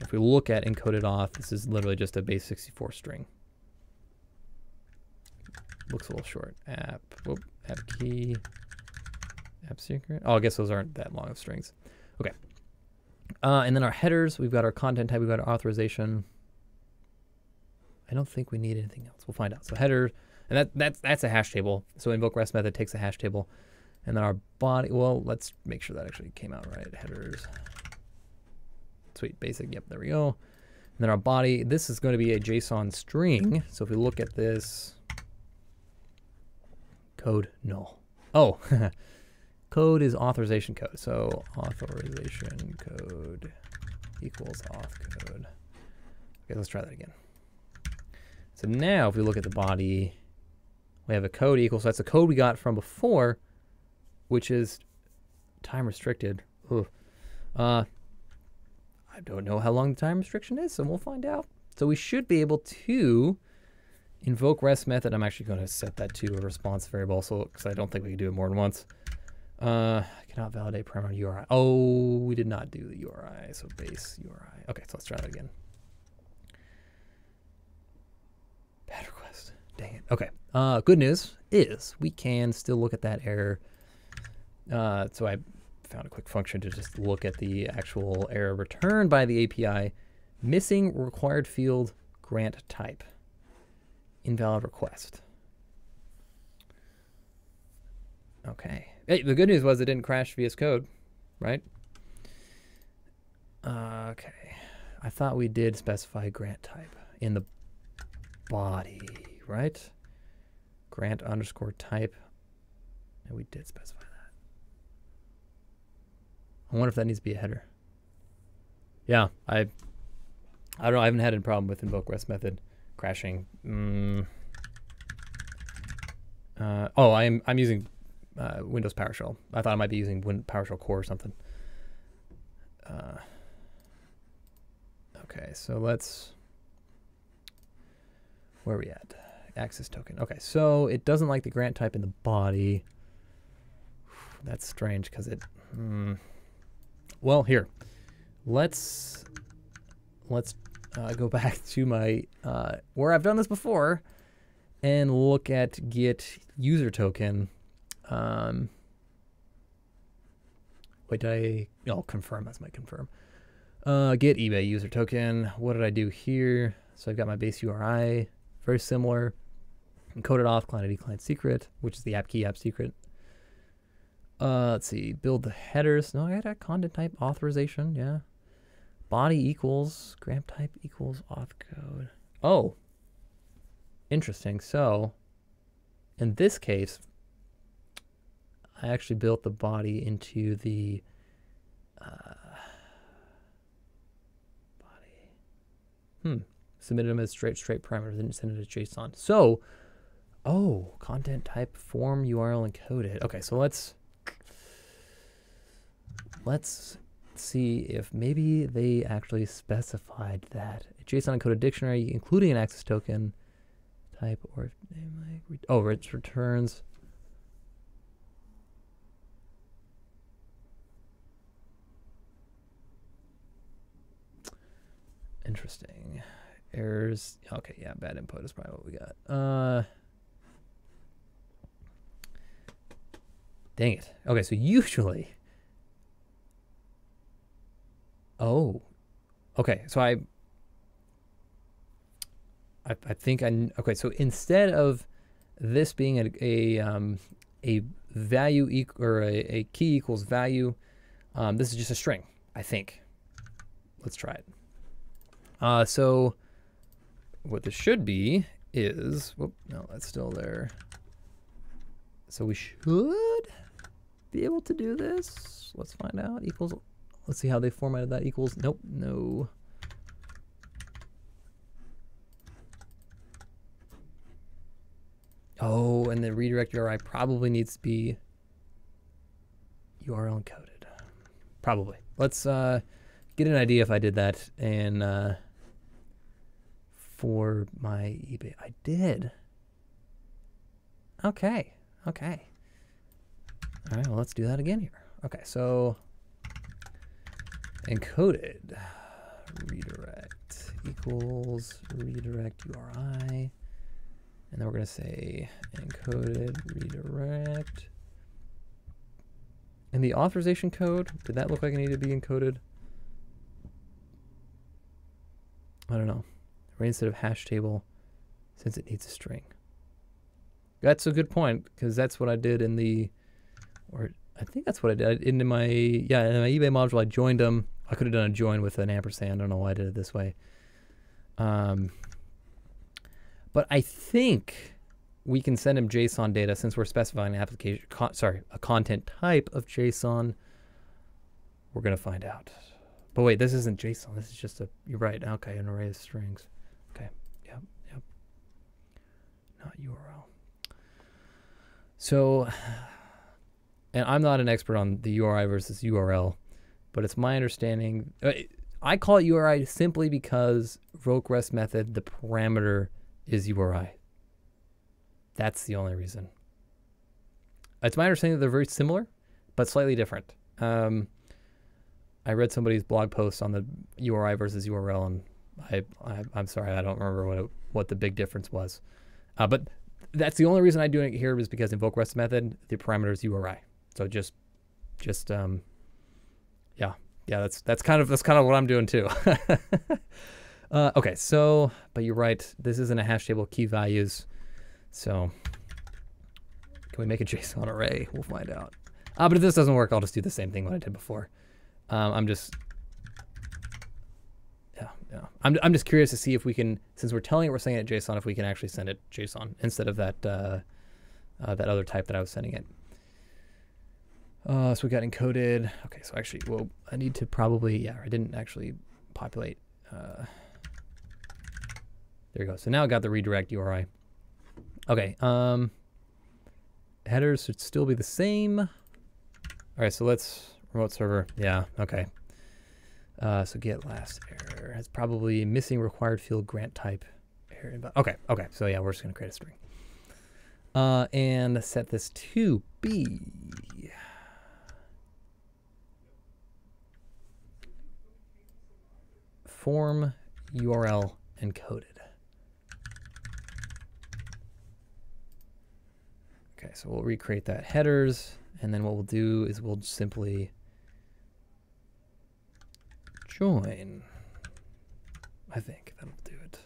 If we look at encoded auth, this is literally just a base 64 string. Looks a little short. App, whoop, app key, app secret. Oh, I guess those aren't that long of strings. Okay. Uh, and then our headers, we've got our content type, we've got our authorization. I don't think we need anything else. We'll find out. So header, and that, that's, that's a hash table. So invoke rest method takes a hash table. And then our body, well, let's make sure that actually came out right. Headers. Sweet, basic, yep, there we go. And then our body, this is going to be a JSON string. So if we look at this, code null. Oh, code is authorization code. So authorization code equals auth code. Okay, let's try that again. So now if we look at the body, we have a code equal. So that's the code we got from before, which is time restricted. Uh, I don't know how long the time restriction is, so we'll find out. So we should be able to invoke rest method. I'm actually going to set that to a response variable, so because I don't think we can do it more than once. Uh, I cannot validate parameter URI. Oh, we did not do the URI, so base URI. Okay, so let's try that again. Bad request. Dang it. Okay. Uh, good news is we can still look at that error. Uh, so I found a quick function to just look at the actual error returned by the API. Missing required field grant type. Invalid request. Okay. Hey, the good news was it didn't crash VS Code, right? Okay. I thought we did specify grant type in the body, right? Grant underscore type. And we did specify that. I wonder if that needs to be a header. Yeah, I I don't know. I haven't had a problem with invoke rest method crashing. Mm. Uh, oh, I'm I'm using uh, Windows PowerShell. I thought I might be using Win PowerShell Core or something. Uh, okay, so let's where are we at? Access token. Okay, so it doesn't like the grant type in the body. That's strange because it. Mm, well, here. let's let's uh, go back to my uh, where I've done this before and look at get user token. Um, wait, did I? Oh, confirm. That's my confirm. Uh, get eBay user token. What did I do here? So I've got my base URI, very similar. Encoded auth client ID client secret, which is the app key app secret. Uh, let's see, build the headers. No, I got a content type authorization. Yeah. Body equals grant type equals auth code. Oh, interesting. So, in this case, I actually built the body into the uh, body. Hmm. Submitted them as straight straight parameters, didn't send it as JSON. So, oh, content type form URL encoded. Okay, so let's let's see if maybe they actually specified that a JSON encoded dictionary, including an access token type, or like oh, it returns. Interesting. Errors. Okay, yeah, bad input is probably what we got. Uh, dang it. Okay, so usually Oh, okay. So I, I, I think I okay. So instead of this being a a, um, a value equal or a, a, key equals value, um, this is just a string. I think. Let's try it. Uh, so what this should be is, whoop, no, that's still there. So we should be able to do this. Let's find out. Equals Let's see how they formatted that equals. Nope, no. Oh, and the redirect URI probably needs to be URL encoded. Probably. Let's uh, get an idea if I did that and uh, for my eBay. I did. Okay. Okay. All right, well, let's do that again here. Okay, so encoded redirect equals redirect URI. And then we're going to say encoded redirect. And the authorization code, did that look like it needed to be encoded? I don't know. Right instead of hash table, since it needs a string. That's a good point, because that's what I did in the, or I think that's what I did. In my, yeah, in my eBay module, I joined them I could have done a join with an ampersand. I don't know why I did it this way. Um, but I think we can send him JSON data since we're specifying an application, sorry, a content type of JSON. We're going to find out. But wait, this isn't JSON. This is just a, you're right. Okay, an array of strings. Okay, yep, yep. Not URL. So, and I'm not an expert on the URI versus URL but it's my understanding. Uh, I call it URI simply because Invoke REST method, the parameter is URI. That's the only reason. It's my understanding that they're very similar, but slightly different. Um, I read somebody's blog post on the URI versus URL, and I, I am sorry, I don't remember what it, what the big difference was. Uh, but that's the only reason I do it here is because Invoke REST method, the parameter is URI. So just just um, yeah, yeah, that's that's kind of that's kind of what I'm doing too. uh, okay, so but you're right. This isn't a hash table key values, so can we make a JSON array? We'll find out. Uh, but if this doesn't work, I'll just do the same thing what I did before. Um, I'm just yeah. I'm I'm just curious to see if we can, since we're telling it we're sending it JSON, if we can actually send it JSON instead of that uh, uh, that other type that I was sending it. Uh, so we got encoded. Okay, so actually, well, I need to probably, yeah, I didn't actually populate. Uh, there you go. So now I got the redirect URI. Okay, um, headers should still be the same. All right, so let's, remote server. Yeah, okay. Uh, so get last error. It's probably missing required field grant type. Okay, okay. So yeah, we're just going to create a string. Uh, and set this to B. form URL encoded. Okay, so we'll recreate that headers, and then what we'll do is we'll simply join. I think that'll do it.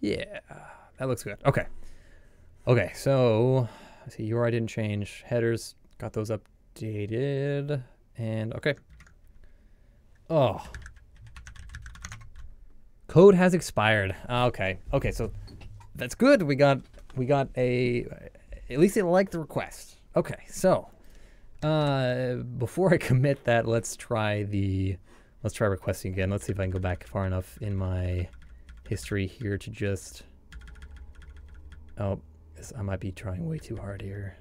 Yeah, that looks good. Okay. Okay, so I see URI didn't change. Headers, got those updated. And okay. Oh. Code has expired. Ah, okay. Okay, so that's good. We got we got a at least it liked the request. Okay, so uh before I commit that, let's try the let's try requesting again. Let's see if I can go back far enough in my history here to just oh I might be trying way too hard here.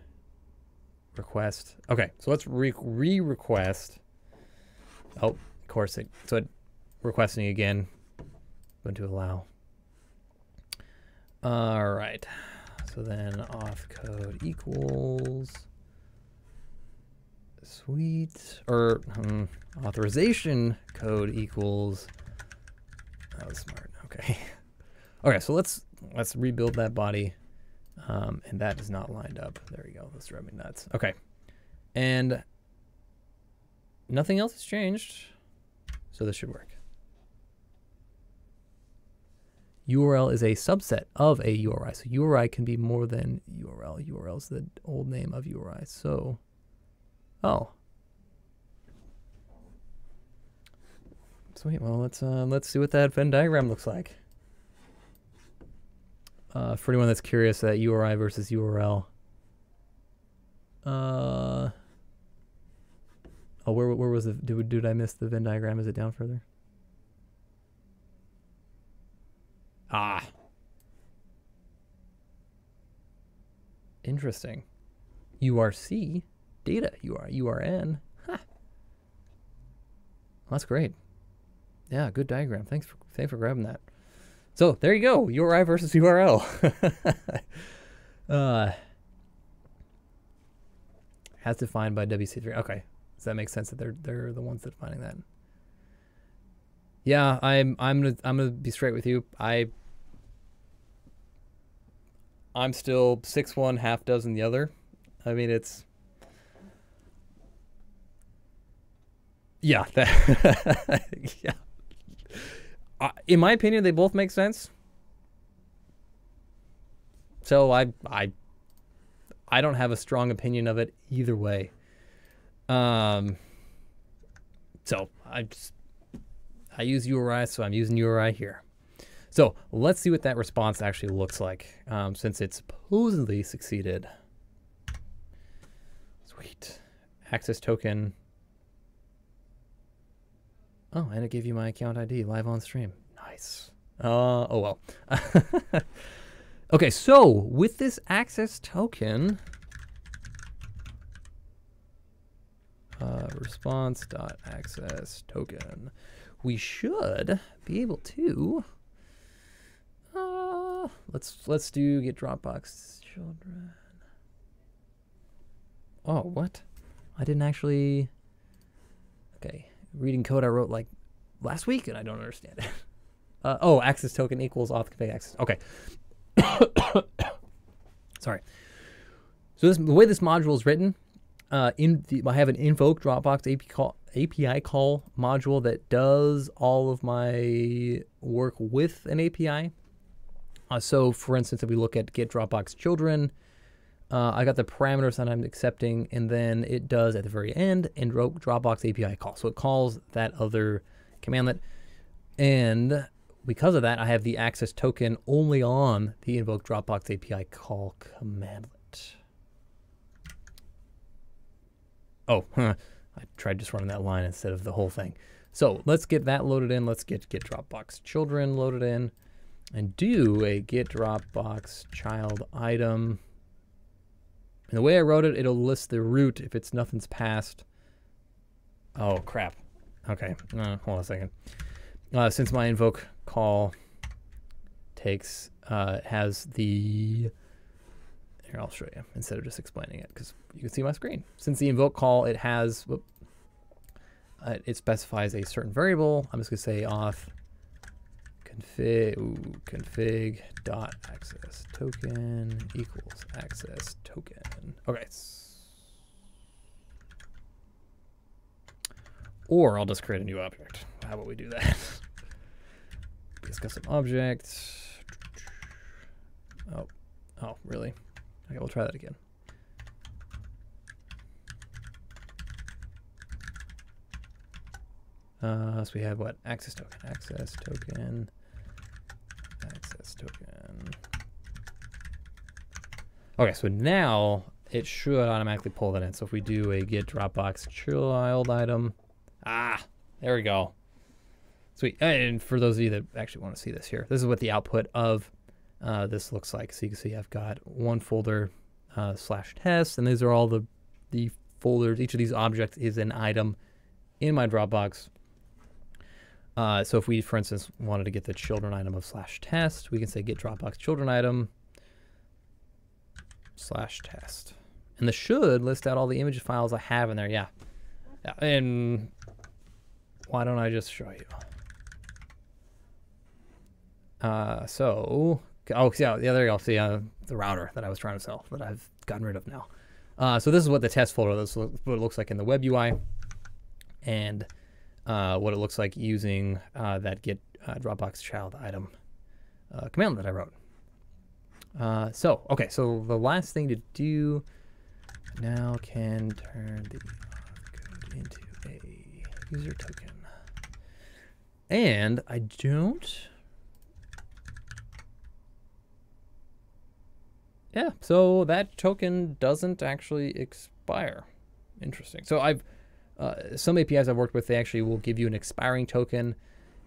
Request. Okay, so let's re-request. oh, of course it. So it, requesting again. Going to allow. All right. So then auth code equals sweet or um, authorization code equals. That was smart. Okay. Okay. So let's let's rebuild that body. Um, and that is not lined up. There we go. That's driving me nuts. Okay. And nothing else has changed. So this should work. URL is a subset of a URI. So URI can be more than URL. URL is the old name of URI. So, oh. Sweet. Well, let's uh, let's see what that Venn diagram looks like. Uh, for anyone that's curious, that URI versus URL. Uh, oh, where where was the did, did I miss the Venn diagram? Is it down further? Ah. Interesting. URC data UR URN. Huh. That's great. Yeah, good diagram. Thanks for thanks for grabbing that. So there you go, URI versus URL. uh, as defined by WC3. Okay, does that make sense that they're they're the ones defining that? Yeah, I'm I'm gonna I'm gonna be straight with you. I I'm still six one, half dozen the other. I mean, it's yeah, that, yeah uh, in my opinion, they both make sense. So I I I don't have a strong opinion of it either way. Um. So I just I use URI, so I'm using URI here. So let's see what that response actually looks like, um, since it supposedly succeeded. Sweet. Access token Oh, and it gave you my account ID live on stream. Nice. Uh, oh well. okay, so with this access token, uh, response dot access token, we should be able to. Uh, let's let's do get Dropbox children. Oh, what? I didn't actually. Okay, reading code I wrote like last week and I don't understand it. Uh, oh, access token equals auth config access. Okay. Sorry. So this, the way this module is written, uh, in the, I have an invoke Dropbox API call, API call module that does all of my work with an API. Uh, so, for instance, if we look at get Dropbox children, uh, I got the parameters that I'm accepting, and then it does at the very end invoke Dropbox API call. So it calls that other commandlet, and because of that, I have the access token only on the invoke Dropbox API call commandlet. Oh, huh. I tried just running that line instead of the whole thing. So let's get that loaded in. Let's get get Dropbox children loaded in, and do a get Dropbox child item and the way I wrote it, it'll list the root if it's nothing's passed. Oh, crap. Okay, uh, hold on a second. Uh, since my invoke call takes, uh, has the, here, I'll show you instead of just explaining it because you can see my screen. Since the invoke call, it has, whoop, uh, it specifies a certain variable. I'm just gonna say auth config ooh, config dot access token equals access token. Okay. Or I'll just create a new object. How about we do that? Discuss custom object. Oh, oh, really? Okay, we'll try that again. Uh, so we have what? Access token, access token, token. Okay, so now it should automatically pull that in. So if we do a get Dropbox child item, ah, there we go. Sweet. And for those of you that actually want to see this here, this is what the output of uh, this looks like. So you can see I've got one folder uh, slash test, and these are all the the folders. Each of these objects is an item in my Dropbox. Uh, so if we, for instance, wanted to get the children item of slash test, we can say get Dropbox children item slash test. And the should list out all the image files I have in there. Yeah. yeah. And why don't I just show you? Uh, so, oh, yeah, yeah, there you go. See uh, the router that I was trying to sell that I've gotten rid of now. Uh, so this is what the test folder, this is what it looks like in the web UI. And uh, what it looks like using uh, that get uh, Dropbox child item uh, command that I wrote. Uh, so, okay, so the last thing to do now can turn the code into a user token. And I don't. Yeah, so that token doesn't actually expire. Interesting. So I've uh, some APIs I've worked with, they actually will give you an expiring token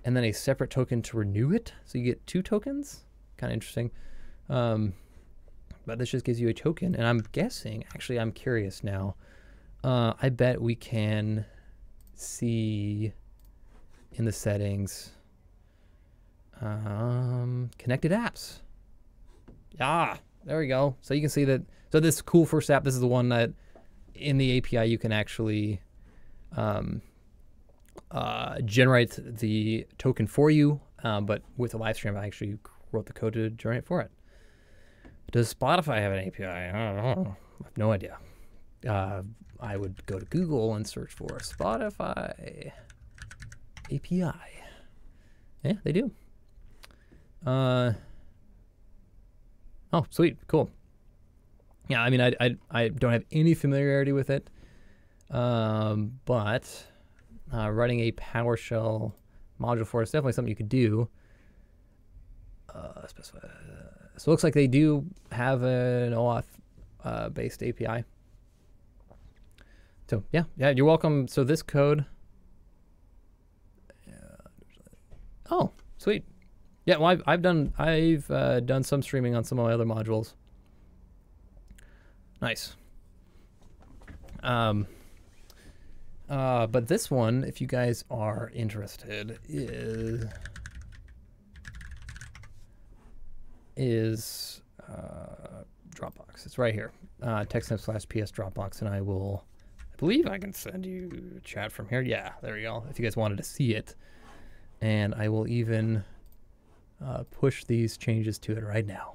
and then a separate token to renew it. So you get two tokens. Kind of interesting. Um, but this just gives you a token. And I'm guessing, actually, I'm curious now. Uh, I bet we can see in the settings um, connected apps. Yeah, there we go. So you can see that. So this cool first app, this is the one that in the API you can actually um, uh, generate the token for you. Um, but with the live stream, I actually wrote the code to generate for it. Does Spotify have an API? I don't know. I have no idea. Uh, I would go to Google and search for Spotify API. Yeah, they do. Uh, oh, sweet, cool. Yeah, I mean, I, I, I don't have any familiarity with it. Um, but uh, writing a PowerShell module for it is definitely something you could do. Uh, so it looks like they do have an OAuth uh, based API. So yeah, yeah, you're welcome. So this code. Oh, sweet. Yeah, well, I've, I've done I've uh, done some streaming on some of my other modules. Nice. Um, uh, but this one, if you guys are interested, is is uh, Dropbox. It's right here. Uh, TechSnips slash PS Dropbox, and I will. I believe I can send you chat from here. Yeah, there we go. If you guys wanted to see it, and I will even uh, push these changes to it right now.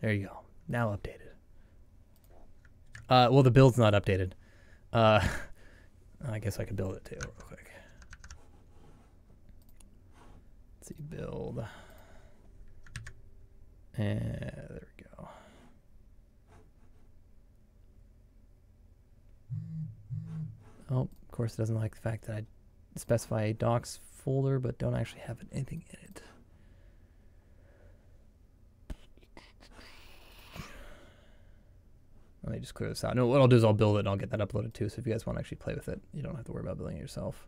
There you go. Now updated. Uh, well, the build's not updated. Uh, I guess I could build it too real quick. Let's see, build. And there we go. Oh, of course it doesn't like the fact that I specify a docs folder, but don't actually have anything in it. Let me just clear this out. No, what I'll do is I'll build it and I'll get that uploaded too. So if you guys want to actually play with it, you don't have to worry about building it yourself.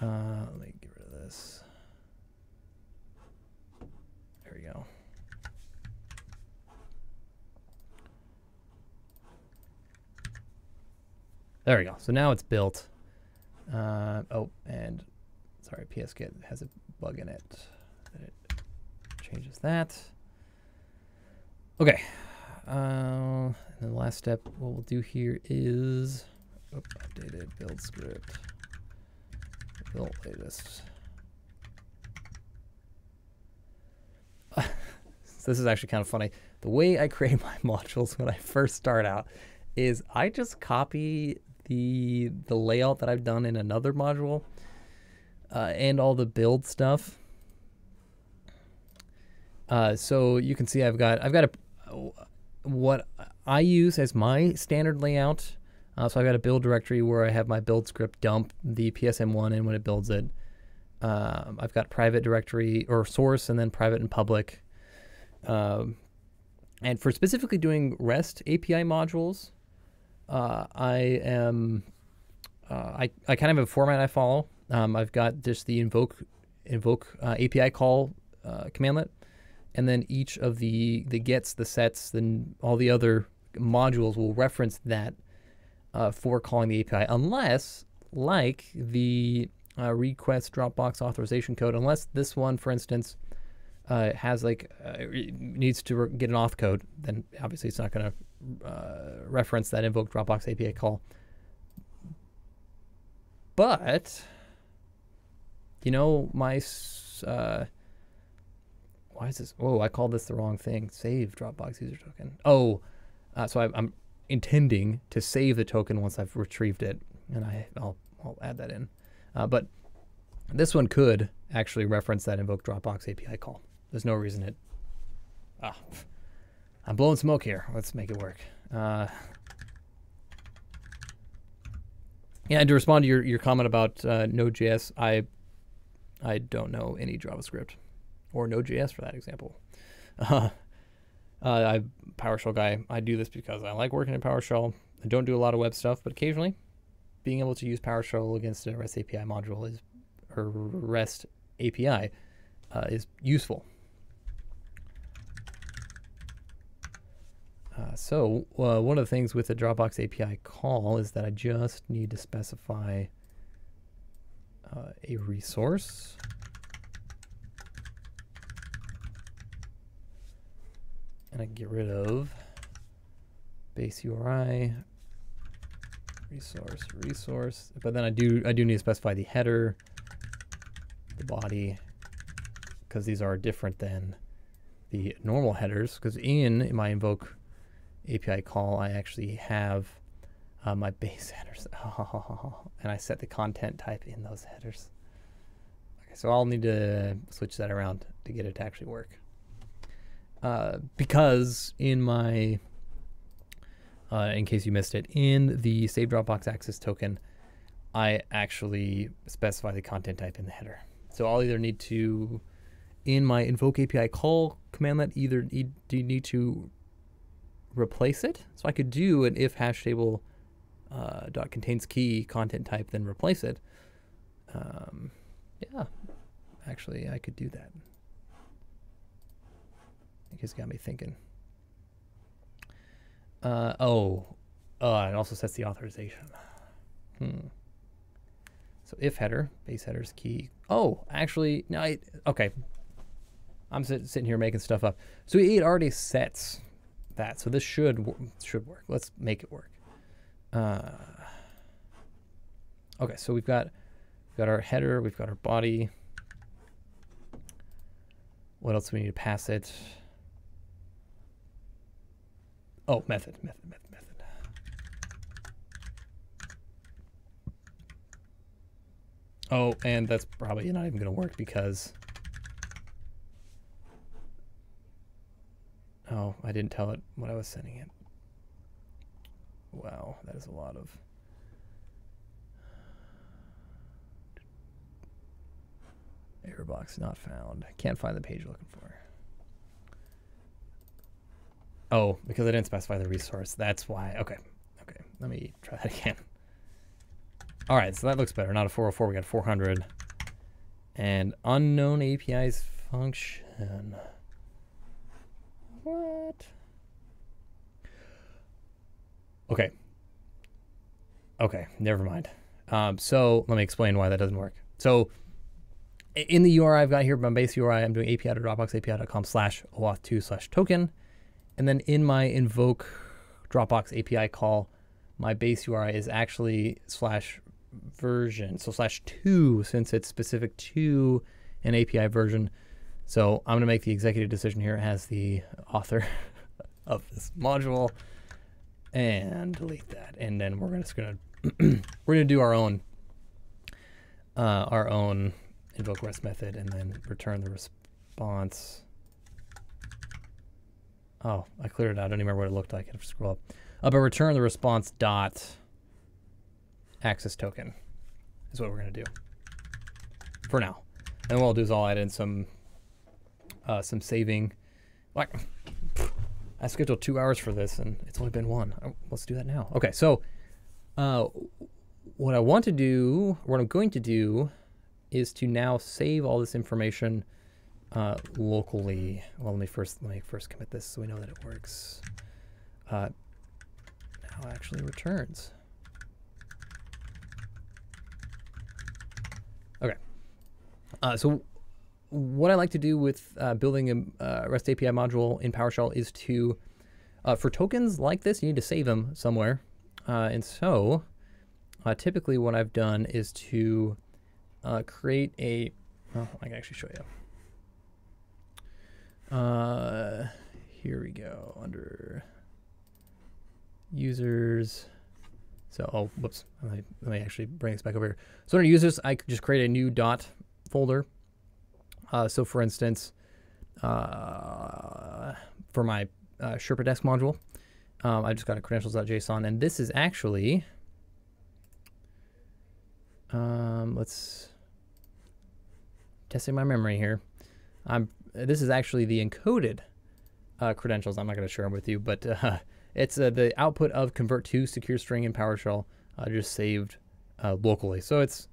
Uh, let me get rid of this. There we go. There we go. So now it's built. Uh, oh, and sorry, PSGet has a bug in it. It changes that. Okay, uh, the last step, what we'll do here is oh, updated build script build latest. so this is actually kind of funny. The way I create my modules when I first start out is I just copy the the layout that I've done in another module uh, and all the build stuff. Uh, so you can see I've got I've got a what I use as my standard layout. Uh, so I've got a build directory where I have my build script dump the PSM1 in when it builds it. Um, I've got private directory or source and then private and public. Um, and for specifically doing REST API modules, uh, I am uh, I, I kind of have a format I follow. Um, I've got just the invoke invoke uh, API call uh, commandlet, and then each of the the gets, the sets, then all the other modules will reference that uh, for calling the API, unless like the uh, request Dropbox authorization code, unless this one, for instance, uh, has like uh, needs to get an auth code, then obviously it's not going to uh, reference that invoke Dropbox API call. But you know my uh, why is this? Oh, I called this the wrong thing. Save Dropbox user token. Oh, uh, so I, I'm intending to save the token once I've retrieved it, and I I'll I'll add that in. Uh, but this one could actually reference that invoke Dropbox API call. There's no reason it. Ah, I'm blowing smoke here. Let's make it work. Uh, yeah, and to respond to your, your comment about uh, Node.js, I I don't know any JavaScript or Node.js for that example. Uh, uh, I'm PowerShell guy. I do this because I like working in PowerShell. I don't do a lot of web stuff, but occasionally being able to use PowerShell against a REST API module is, or REST API, uh, is useful. Uh, so uh, one of the things with the Dropbox API call is that I just need to specify uh, a resource. And I get rid of base URI, resource, resource. But then I do I do need to specify the header, the body, because these are different than the normal headers. Because in, my invoke API call, I actually have uh, my base headers. and I set the content type in those headers. Okay, so I'll need to switch that around to get it to actually work. Uh, because in my, uh, in case you missed it, in the save Dropbox access token, I actually specify the content type in the header. So I'll either need to, in my invoke API call commandlet, either need, do you need to replace it. So I could do an if hash table uh, dot contains key content type, then replace it. Um, yeah, actually, I could do that. Guess got me thinking. Uh, oh, uh, it also sets the authorization. Hmm. So if header, base headers key. Oh, actually, no, I, okay. I'm sit, sitting here making stuff up. So it already sets that. So this should should work. Let's make it work. Uh, okay, so we've got we've got our header, we've got our body. What else do we need to pass it? Oh, method, method, method, method. Oh, and that's probably not even going to work because Oh, I didn't tell it what I was sending it. Wow, that is a lot of. Error box not found. Can't find the page you're looking for. Oh, because I didn't specify the resource. That's why. Okay. Okay. Let me try that again. All right. So that looks better. Not a 404. We got 400. And unknown APIs function. What? Okay. Okay, never mind. Um, so let me explain why that doesn't work. So in the URI I've got here, my base URI, I'm doing API to Dropbox API.com slash OAuth2 slash token. And then in my invoke Dropbox API call, my base URI is actually slash version. So slash two, since it's specific to an API version. So I'm going to make the executive decision here as the author of this module and delete that. And then we're just going to we're going to do our own uh, our own invoke rest method and then return the response. Oh, I cleared it out. I don't even remember what it looked like. I have to scroll up. Uh, but return the response dot access token is what we're going to do for now. And what I'll do is I'll add in some uh, some saving. Like, I scheduled two hours for this, and it's only been one. Oh, let's do that now. Okay, so uh, what I want to do, what I'm going to do, is to now save all this information uh, locally. Well, let me first let me first commit this so we know that it works. Uh, now actually returns. Okay. Uh, so what I like to do with uh, building a uh, REST API module in PowerShell is to, uh, for tokens like this, you need to save them somewhere. And so typically what I've done is to create a, well, I can actually show you. Here we go, under users. So, oh, whoops, let me, let me actually bring this back over here. So under users, I could just create a new dot folder uh, so for instance, uh, for my uh, SherpaDesk module, um, I just got a credentials.json, and this is actually, um, let's, testing my memory here. I'm, this is actually the encoded uh, credentials. I'm not going to share them with you, but uh, it's uh, the output of convert to secure string in PowerShell uh, just saved uh, locally. So it's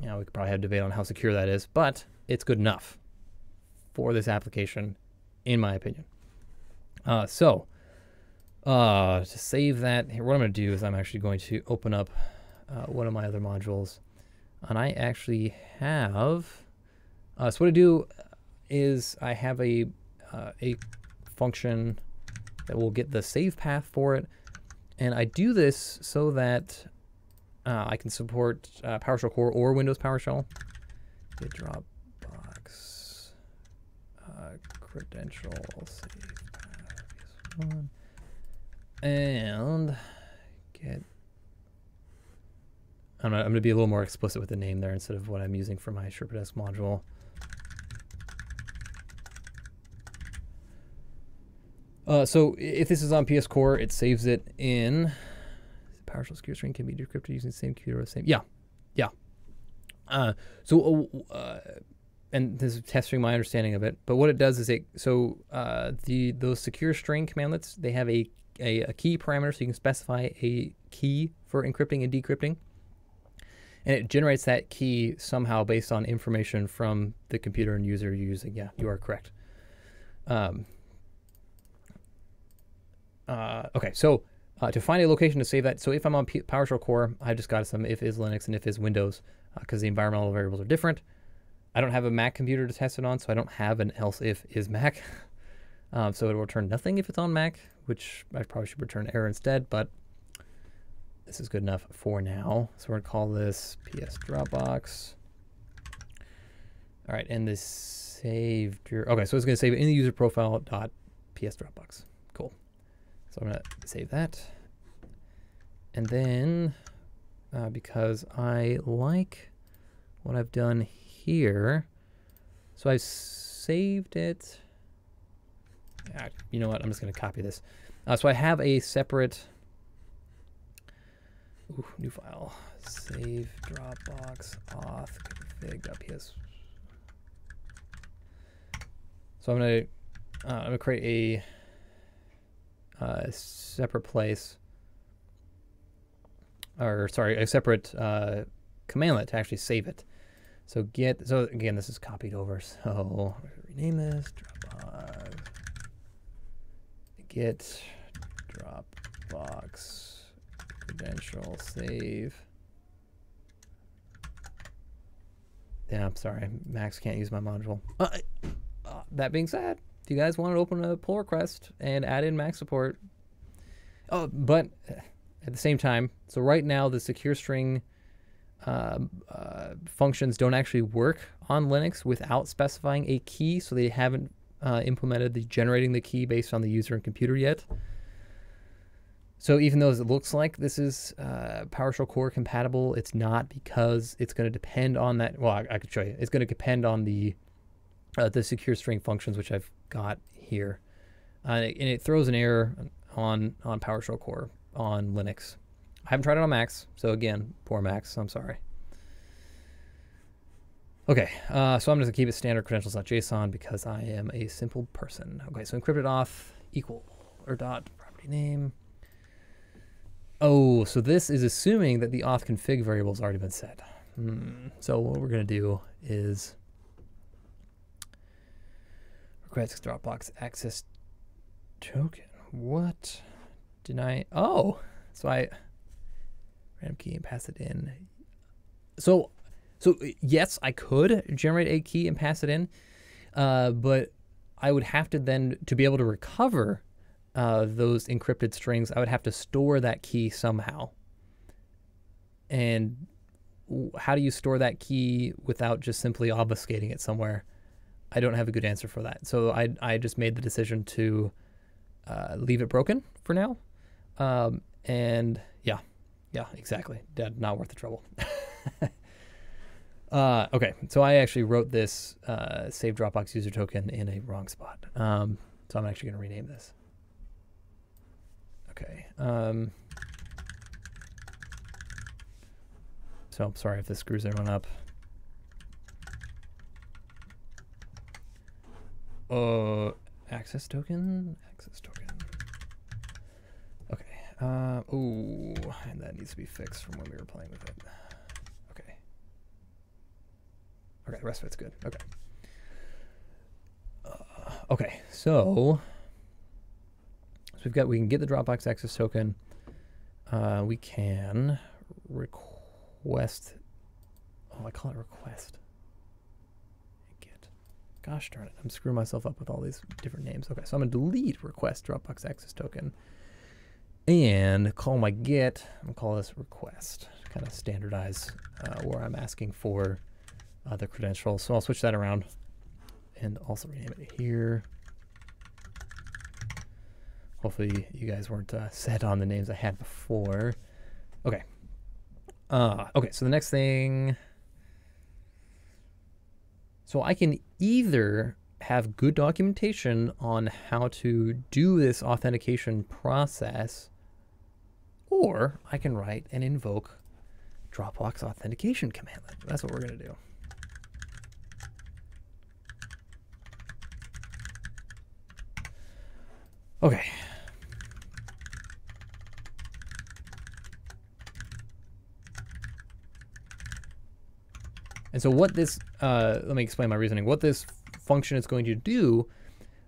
you know, we could probably have a debate on how secure that is, but it's good enough for this application, in my opinion. Uh, so, uh, to save that, what I'm going to do is I'm actually going to open up uh, one of my other modules, and I actually have. Uh, so what I do is I have a uh, a function that will get the save path for it, and I do this so that uh, I can support uh, PowerShell Core or Windows PowerShell. Get Dropbox uh, credential save one and get. I'm I'm gonna be a little more explicit with the name there instead of what I'm using for my SherpaDesk module. Uh, so if this is on PS Core, it saves it in PowerShell secure string can be decrypted using the same key or the same. Yeah, yeah. Uh, so, uh, uh, and this is testing my understanding of it. But what it does is it so uh, the those secure string commandlets they have a, a, a key parameter, so you can specify a key for encrypting and decrypting, and it generates that key somehow based on information from the computer and user you're using. Yeah, you are correct. Um, uh, okay, so uh, to find a location to save that. So if I'm on P PowerShell core, I just got some if is Linux and if is Windows because uh, the environmental variables are different. I don't have a Mac computer to test it on, so I don't have an else if is Mac. um, so it will return nothing if it's on Mac, which I probably should return error instead, but this is good enough for now. So we're gonna call this PS Dropbox. All right, and this saved your, okay, so it's gonna save in the user profile dot PS Dropbox. So I'm going to save that. And then, uh, because I like what I've done here, so I saved it. Ah, you know what? I'm just going to copy this. Uh, so I have a separate ooh, new file. Save Dropbox auth config.ps. So I'm to uh, I'm going to create a uh, separate place, or sorry, a separate uh, commandlet to actually save it. So get, so again, this is copied over. So rename this Dropbox. Get Dropbox credential save. Yeah, I'm sorry. Macs can't use my module. Uh, uh, that being said, if you guys want to open a pull request and add in Mac support, oh, but at the same time. So right now, the secure string uh, uh, functions don't actually work on Linux without specifying a key. So they haven't uh, implemented the generating the key based on the user and computer yet. So even though it looks like this is uh, PowerShell Core compatible, it's not because it's going to depend on that. Well, I, I could show you. It's going to depend on the uh, the secure string functions, which I've got here, uh, and it throws an error on on PowerShell Core on Linux. I haven't tried it on Macs, so again, poor Macs. I'm sorry. Okay, uh, so I'm just gonna keep it standard credentials.json because I am a simple person. Okay, so encrypted auth equal or dot property name. Oh, so this is assuming that the auth config variable has already been set. Hmm. So what we're gonna do is request Dropbox access token. What? Deny? Oh, so I random key and pass it in. So, so yes, I could generate a key and pass it in, uh, but I would have to then to be able to recover uh, those encrypted strings. I would have to store that key somehow. And how do you store that key without just simply obfuscating it somewhere? I don't have a good answer for that. So I, I just made the decision to uh, leave it broken for now. Um, and yeah, yeah, exactly. Dead, not worth the trouble. uh, okay, so I actually wrote this uh, save Dropbox user token in a wrong spot. Um, so I'm actually going to rename this. Okay. Um, so I'm sorry if this screws everyone up. Uh, access token, access token. Okay. Uh, ooh, and that needs to be fixed from when we were playing with it. Okay. Okay, the rest of it's good. Okay. Uh, okay, so so we've got we can get the Dropbox access token. Uh, we can request. Oh, I call it request. Gosh darn it, I'm screwing myself up with all these different names. Okay, so I'm gonna delete request Dropbox access token and call my get, I'm gonna call this request, kind of standardize uh, where I'm asking for uh, the credentials. So I'll switch that around and also rename it here. Hopefully you guys weren't uh, set on the names I had before. Okay. Uh, okay, so the next thing so I can either have good documentation on how to do this authentication process, or I can write and invoke Dropbox authentication commandlet. That's what we're going to do. Okay, And so what this, uh, let me explain my reasoning. What this function is going to do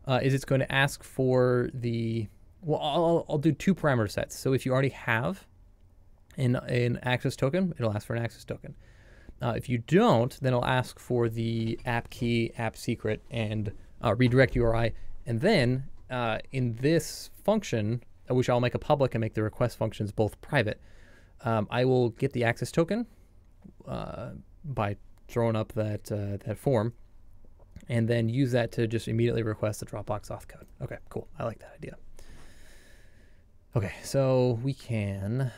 uh, is it's going to ask for the, well, I'll, I'll do two parameter sets. So if you already have an, an access token, it'll ask for an access token. Uh, if you don't, then it'll ask for the app key, app secret, and uh, redirect URI. And then uh, in this function, uh, which I'll make a public and make the request functions both private, um, I will get the access token by throwing up that uh, that form, and then use that to just immediately request the Dropbox auth code. Okay, cool. I like that idea. Okay, so we can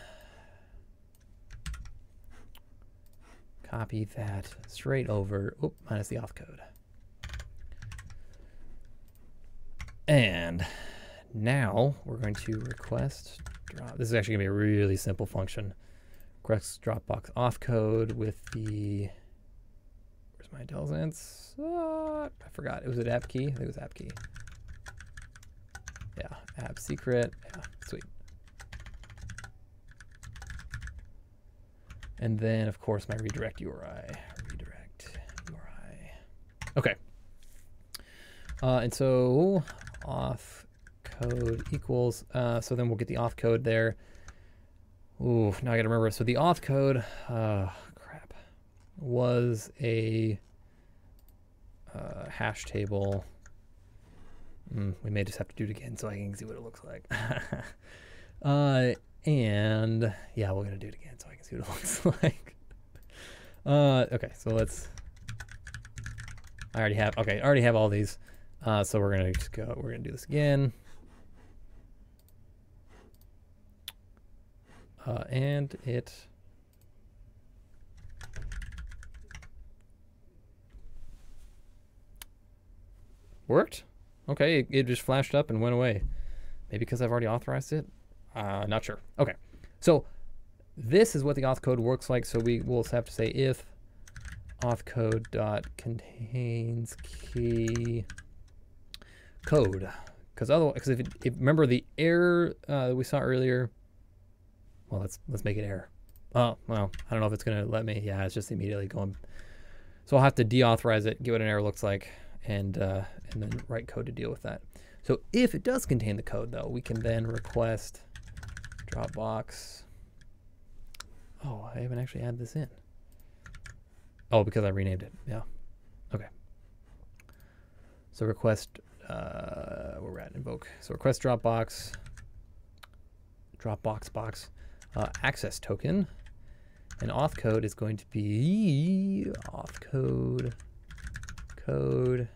copy that straight over, oh, minus the auth code. And now we're going to request drop. This is actually going to be a really simple function. Request Dropbox auth code with the my IntelliSense? Uh, I forgot. It was an app key. I think it was app key. Yeah, app secret. Yeah, sweet. And then, of course, my redirect URI. Redirect URI. Okay. Uh, and so auth code equals, uh, so then we'll get the auth code there. Ooh, now I gotta remember. So the auth code, uh, crap, was a uh, hash table. Mm, we may just have to do it again so I can see what it looks like. uh, And yeah, we're gonna do it again so I can see what it looks like. Uh, okay, so let's. I already have. Okay, I already have all these. Uh, so we're gonna just go. We're gonna do this again. Uh, and it. Worked? Okay, it, it just flashed up and went away. Maybe because I've already authorized it? Uh, not sure. Okay, so this is what the auth code works like. So we will have to say if auth code dot contains key code, because otherwise, because if, if remember the error uh, we saw earlier. Well, let's let's make it error. Oh well, I don't know if it's gonna let me. Yeah, it's just immediately going. So I'll have to deauthorize it, get what an error looks like, and uh, and then write code to deal with that. So if it does contain the code, though, we can then request Dropbox. Oh, I haven't actually added this in. Oh, because I renamed it. Yeah. Okay. So request, uh, where we're at invoke. So request Dropbox, Dropbox box, uh, access token, and auth code is going to be auth code, code,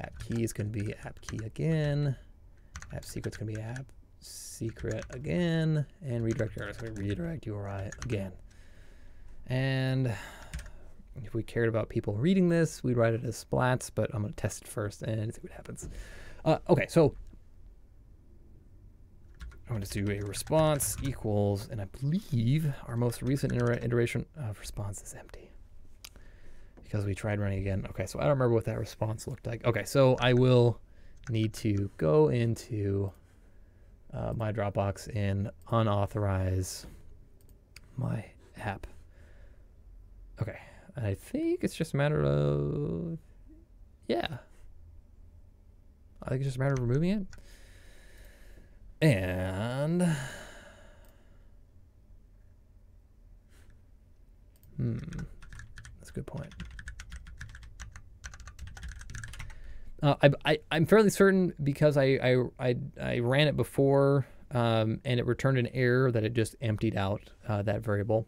app key is going to be app key again, app secret is going to be app secret again, and redirect URI is going to be redirect URI again. And if we cared about people reading this, we'd write it as splats, but I'm going to test it first and see what happens. Uh, okay, so I'm going to do a response equals, and I believe our most recent iteration of response is empty because we tried running again. Okay, so I don't remember what that response looked like. Okay, so I will need to go into uh, my Dropbox and unauthorize my app. Okay, I think it's just a matter of, yeah. I think it's just a matter of removing it. And, hmm, that's a good point. Uh, I, I, am fairly certain because I, I, I, I ran it before um, and it returned an error that it just emptied out uh, that variable.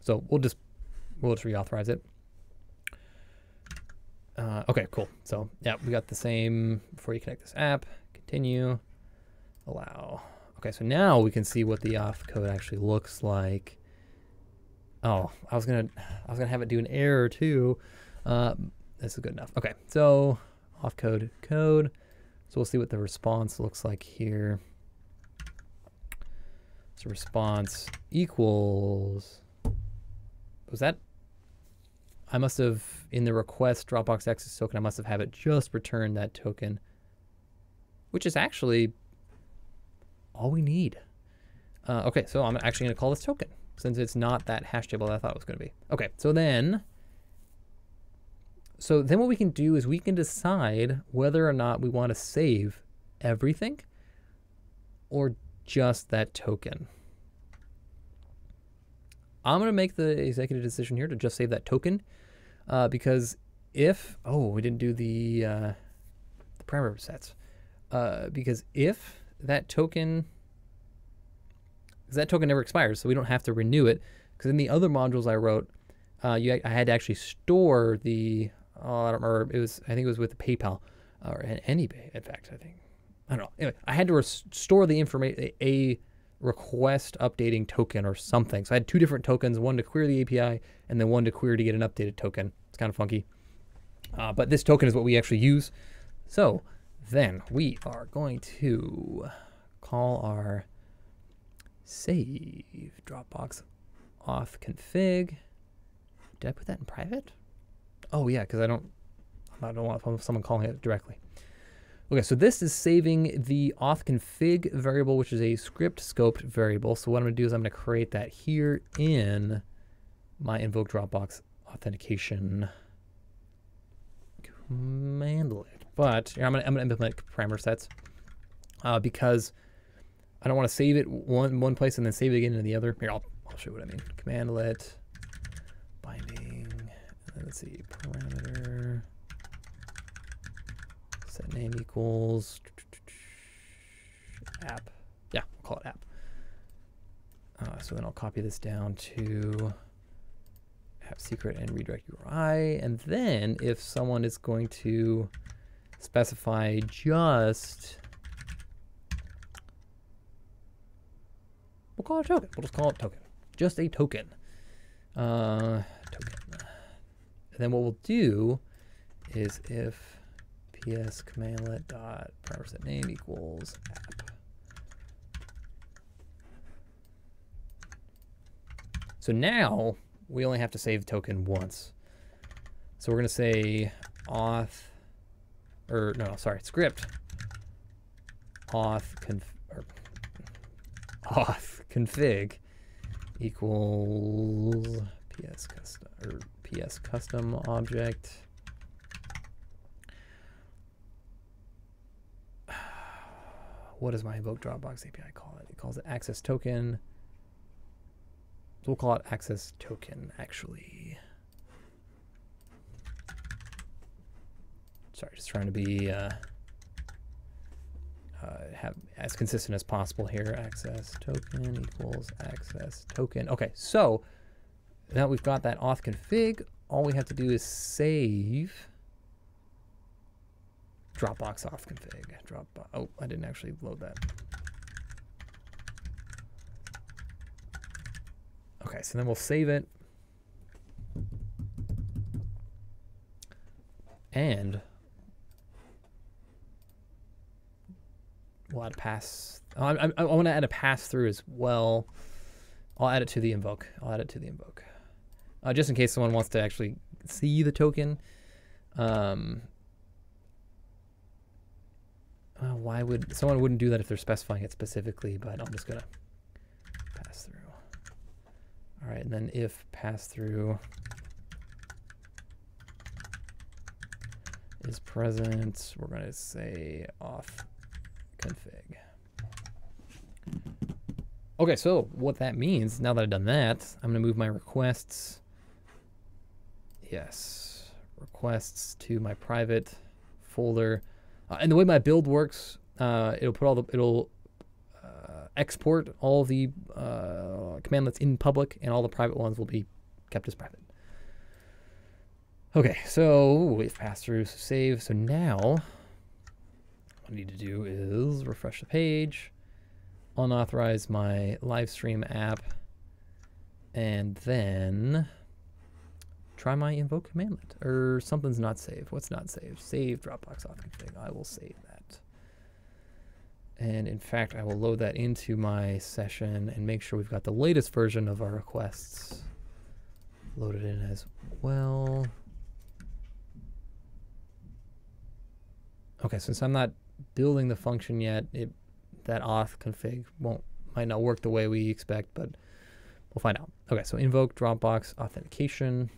So we'll just we'll just reauthorize it. Uh, okay, cool. So yeah, we got the same before you connect this app. Continue, allow. Okay, so now we can see what the auth code actually looks like. Oh, I was gonna I was gonna have it do an error too. Uh, this is good enough. Okay, so auth code code. So we'll see what the response looks like here. So response equals, was that, I must have, in the request Dropbox access token, I must have had it just return that token, which is actually all we need. Uh, okay, so I'm actually going to call this token since it's not that hash table that I thought it was going to be. Okay, so then so then what we can do is we can decide whether or not we want to save everything or just that token. I'm going to make the executive decision here to just save that token uh, because if, oh, we didn't do the, uh, the parameter sets. Uh, because if that token, because that token never expires, so we don't have to renew it. Because in the other modules I wrote, uh, you, I had to actually store the oh, I don't remember. It was I think it was with PayPal or AnyPay. In fact, I think I don't know. Anyway, I had to restore the information a request updating token or something. So I had two different tokens, one to query the API and then one to query to get an updated token. It's kind of funky. Uh, but this token is what we actually use. So then we are going to call our save Dropbox auth config. Did I put that in private? Oh yeah, because I don't, I don't want someone calling it directly. Okay, so this is saving the auth config variable, which is a script scoped variable. So what I'm gonna do is I'm gonna create that here in my invoke Dropbox authentication commandlet. But I'm gonna, I'm gonna implement parameter sets uh, because I don't want to save it one one place and then save it again in the other. Here, I'll, I'll show you what I mean. Commandlet binding let's see, parameter set name equals app. Yeah, we'll call it app. Uh, so then I'll copy this down to app secret and redirect URI. And then if someone is going to specify just, we'll call it token. We'll just call it token. Just a token. Uh, token. And then what we'll do is if ps commandlet dot primer name equals app. So now we only have to save token once. So we're going to say auth, or no, sorry, script auth conf, or auth config equals ps custom or ps custom object. What does my invoke Dropbox API call it? It calls it access token. So we'll call it access token, actually. Sorry, just trying to be uh, uh, have as consistent as possible here. Access token equals access token. Okay, so now we've got that auth config. All we have to do is save Dropbox auth config. Dropbox. Oh, I didn't actually load that. Okay, so then we'll save it. And we'll add pass. I, I, I want to add a pass through as well. I'll add it to the invoke. I'll add it to the invoke. Uh, just in case someone wants to actually see the token. Um, uh, why would someone wouldn't do that if they're specifying it specifically, but I'm just gonna pass through. All right, and then if pass through is present, we're gonna say auth config. Okay, so what that means, now that I've done that, I'm gonna move my requests, yes, requests to my private folder. Uh, and the way my build works, uh, it'll put all the, it'll export all the uh, commandlets in public, and all the private ones will be kept as private. Okay, so we've passed through, so save. So now, what I need to do is refresh the page, unauthorize my live stream app, and then try my invoke commandlet. Or something's not saved. What's not saved? Save Dropbox auth config. I will save that. And in fact, I will load that into my session and make sure we've got the latest version of our requests loaded in as well. Okay, since I'm not building the function yet, it, that auth config won't might not work the way we expect, but we'll find out. Okay, so invoke Dropbox authentication.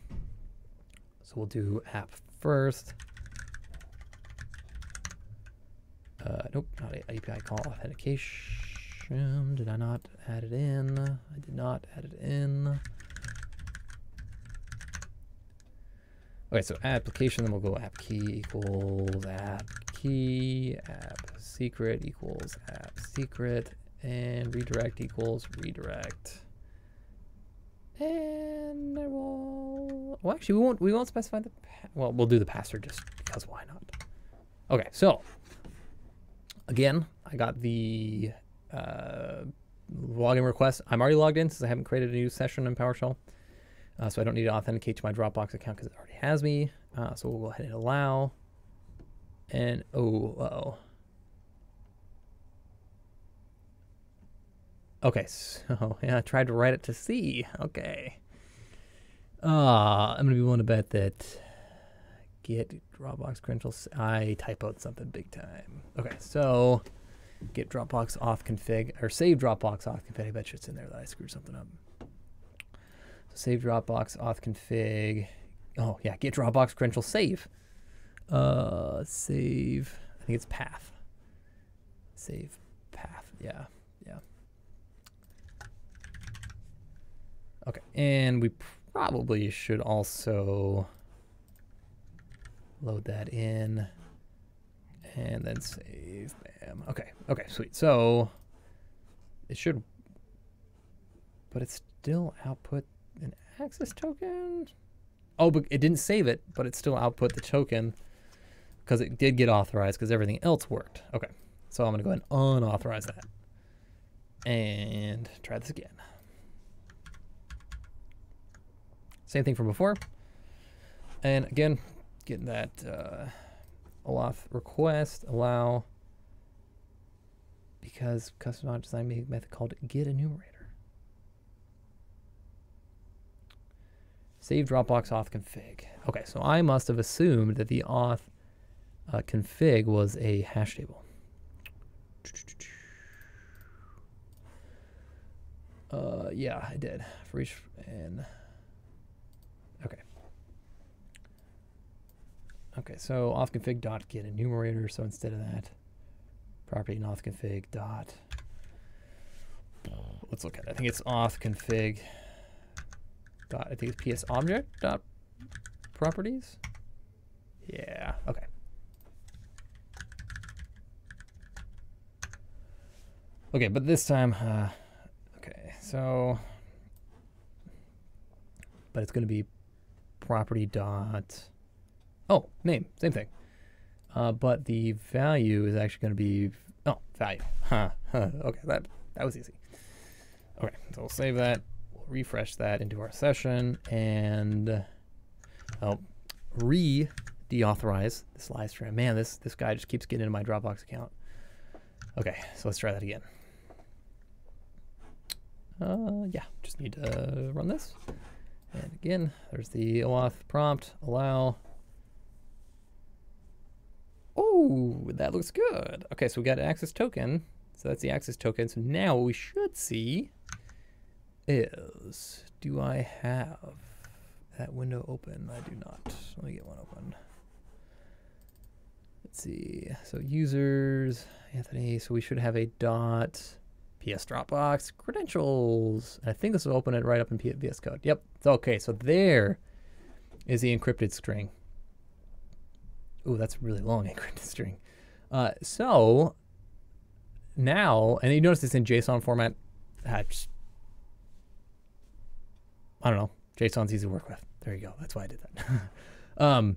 So we'll do app first. Uh, nope, not API call authentication. Did I not add it in? I did not add it in. Okay, so application, then we'll go app key equals app key, app secret equals app secret, and redirect equals redirect. And I will. Well, actually, we won't. We won't specify the. well, we'll do the password just because why not? Okay, so again, I got the uh, login request. I'm already logged in since I haven't created a new session in PowerShell. Uh, so I don't need to authenticate to my Dropbox account because it already has me. Uh, so we'll go ahead and allow. And oh, uh oh. Okay, so yeah, I tried to write it to C. Okay. Uh, I'm gonna be willing to bet that get Dropbox credentials. I typoed something big time. Okay, so get Dropbox auth config or save Dropbox auth config. I bet you it's in there that I screwed something up. So save Dropbox auth config. Oh yeah, get Dropbox credentials save. Uh, save. I think it's path. Save path. Yeah, yeah. Okay, and we probably should also load that in, and then save, bam. Okay, okay, sweet. So it should, but it still output an access token. Oh, but it didn't save it, but it still output the token because it did get authorized because everything else worked. Okay, so I'm to go ahead and unauthorize that. And try this again. Same thing from before. And again, getting that uh, OAuth request, allow, because custom design method called get enumerator. Save Dropbox auth config. Okay, so I must have assumed that the auth uh, config was a hash table. Uh, yeah, I did for each and okay. Okay, so auth config dot get enumerator. So instead of that, property and auth config dot. Let's look at it. I think it's auth config dot, I think it's ps object dot properties. Yeah, okay. Okay, but this time, uh, okay, so, but it's going to be property dot, oh, name, same thing. Uh, but the value is actually going to be, oh, value. Huh, okay, that, that was easy. Okay, so we'll save that We'll refresh that into our session and oh, re deauthorize this live stream. Man, this this guy just keeps getting into my Dropbox account. Okay, so let's try that again. Uh, yeah, just need to run this. And again, there's the OAuth prompt, allow. Oh, that looks good. Okay, so we got access token. So that's the access token. So now what we should see is, do I have that window open? I do not. Let me get one open. Let's see. So users, Anthony. So we should have a dot PS Dropbox credentials. I think this will open it right up in VS Code. Yep. Okay. So there is the encrypted string. Ooh, that's really long encrypted string. Uh, so now, and you notice it's in JSON format. Ah, just I don't know. JSON's easy to work with. There you go. That's why I did that. um,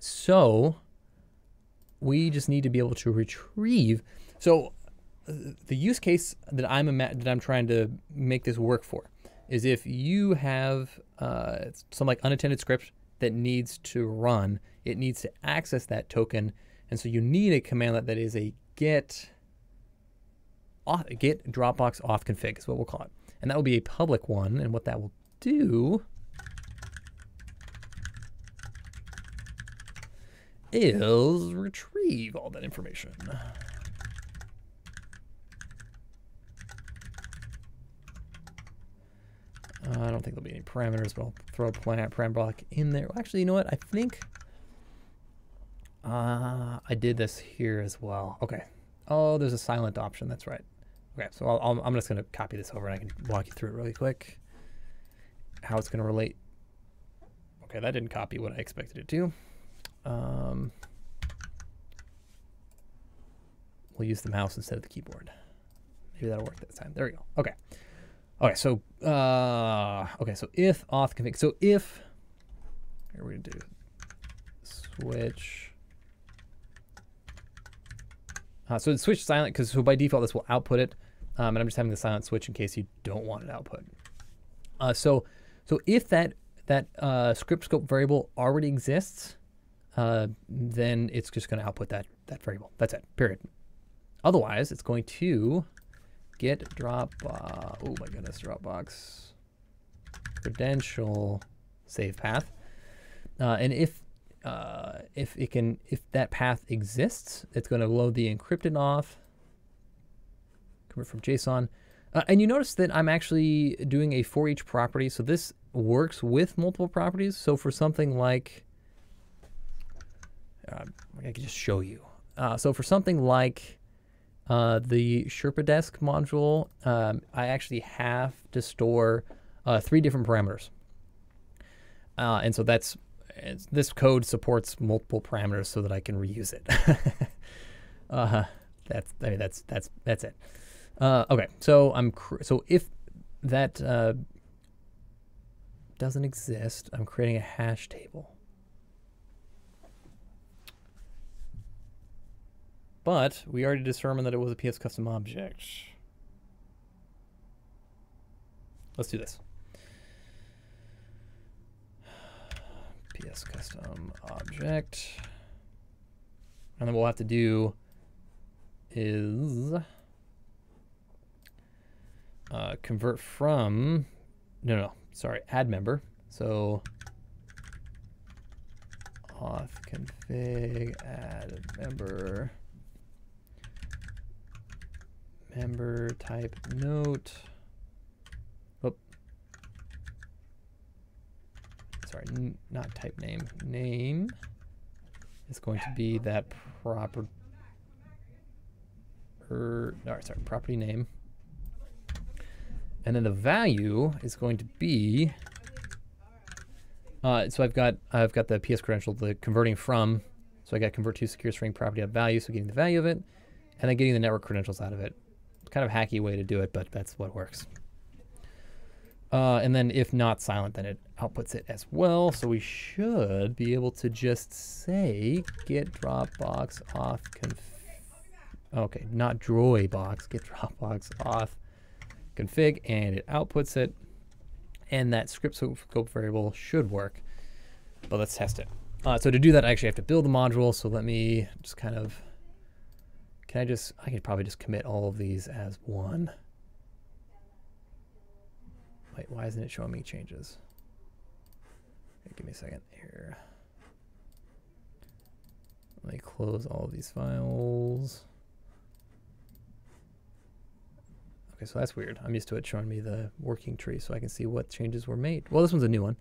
so we just need to be able to retrieve. So uh, the use case that I'm that I'm trying to make this work for is if you have uh, some like unattended script that needs to run, it needs to access that token, and so you need a command that is a get auth, get Dropbox auth config is what we'll call it. And that will be a public one. And what that will do is retrieve all that information. Uh, I don't think there'll be any parameters, but I'll throw a param block in there. Actually, you know what? I think uh, I did this here as well. Okay. Oh, there's a silent option. That's right. Okay, so i am just going to copy this over and I can walk you through it really quick. How it's going to relate. Okay, that didn't copy what I expected it to. Um, we'll use the mouse instead of the keyboard. Maybe that'll work this time. There we go. Okay. Okay, so uh, okay, so if auth config, so if here we do switch uh, so switch silent because so by default this will output it, um, and I'm just having the silent switch in case you don't want it output. Uh, so so if that that uh, script scope variable already exists, uh, then it's just going to output that that variable. That's it. Period. Otherwise, it's going to get drop. Oh my goodness, Dropbox credential save path. Uh, and if uh, if it can, if that path exists, it's going to load the encrypted auth, convert from JSON. Uh, and you notice that I'm actually doing a for each property. So this works with multiple properties. So for something like, uh, I can just show you. Uh, so for something like uh, the SherpaDesk module, um, I actually have to store uh, three different parameters. Uh, and so that's this code supports multiple parameters so that I can reuse it. uh, that's I mean, that's that's that's it. Uh, okay, so I'm so if that uh, doesn't exist. I'm creating a hash table. But we already determined that it was a PS custom object. Let's do this. PS custom object. And then we'll have to do is uh, convert from, no, no, sorry, add member. So auth config add member member type note. Sorry, not type name. Name is going to be that proper. Er, no, sorry, property name. And then the value is going to be. Uh, so I've got I've got the PS credential, the converting from. So I got convert to secure string property of value, so getting the value of it, and then getting the network credentials out of it. Kind of hacky way to do it, but that's what works. Uh, and then if not silent, then it outputs it as well. So we should be able to just say get Dropbox auth conf. Okay, not Droidbox, get Dropbox auth config, and it outputs it. And that script scope variable should work. But let's test it. Uh, so to do that, I actually have to build the module. So let me just kind of can I just, I could probably just commit all of these as one. Wait, why isn't it showing me changes? Okay, give me a second here. Let me close all of these files. Okay, so that's weird. I'm used to it showing me the working tree so I can see what changes were made. Well, this one's a new one.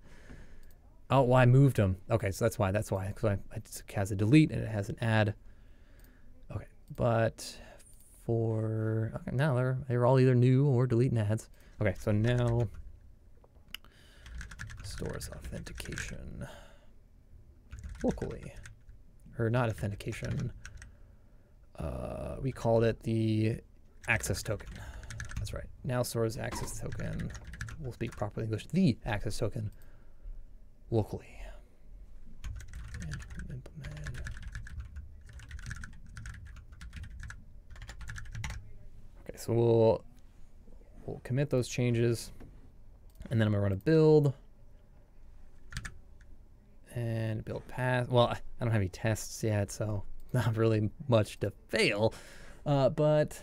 Oh, well, I moved them. Okay, so that's why. That's why. Because it has a delete and it has an add. Okay, but for okay, now they're they're all either new or deleting ads. Okay, so now stores authentication locally, or not authentication. Uh, we called it the access token. That's right. Now stores access token. We'll speak properly English. The access token locally. Okay, so we'll, we'll commit those changes. And then I'm to run a build. And build path. Well, I don't have any tests yet, so not really much to fail. Uh, but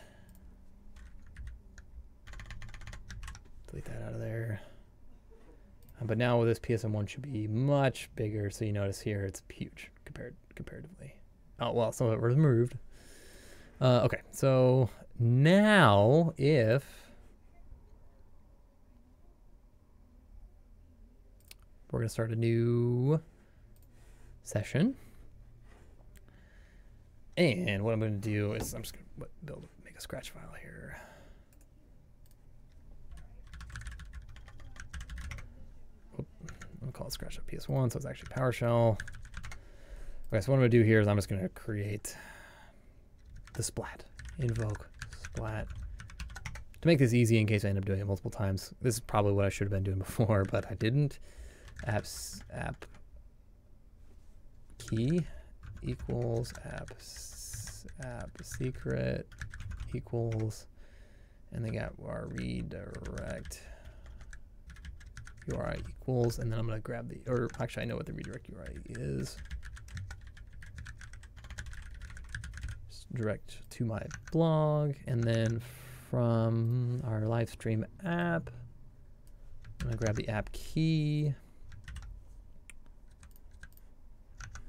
delete that out of there. Uh, but now this PSM1 should be much bigger. So you notice here it's huge compared comparatively. Oh, well, some of it was removed. Uh, okay, so now, if we're going to start a new session, and what I'm going to do is I'm just going to build, make a scratch file here. I'm call it scratch.ps1, so it's actually PowerShell. Okay, so what I'm going to do here is I'm just going to create the splat, invoke splat. To make this easy in case I end up doing it multiple times, this is probably what I should have been doing before, but I didn't. Apps app key equals app app secret equals and then got our redirect URI equals and then I'm gonna grab the or actually I know what the redirect URI is. direct to my blog. And then from our live stream app, I'm to grab the app key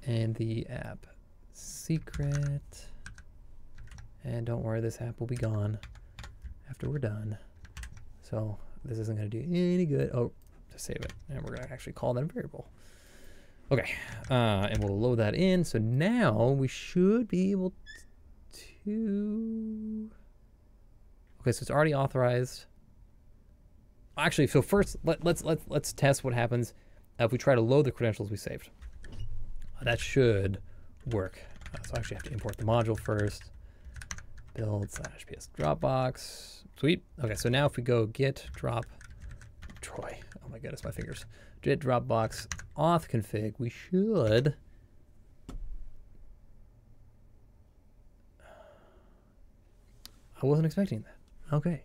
and the app secret. And don't worry, this app will be gone after we're done. So this isn't going to do any good. Oh, to save it. And we're going to actually call that a variable. Okay, uh, and we'll load that in. So now we should be able to... Okay, so it's already authorized. Actually, so first, let, let's, let's, let's test what happens if we try to load the credentials we saved. That should work. Uh, so I actually have to import the module first. Build slash ps Dropbox. Sweet. Okay, so now if we go git drop Troy. Oh my goodness, my fingers. Git Dropbox auth config. We should. I wasn't expecting that. Okay.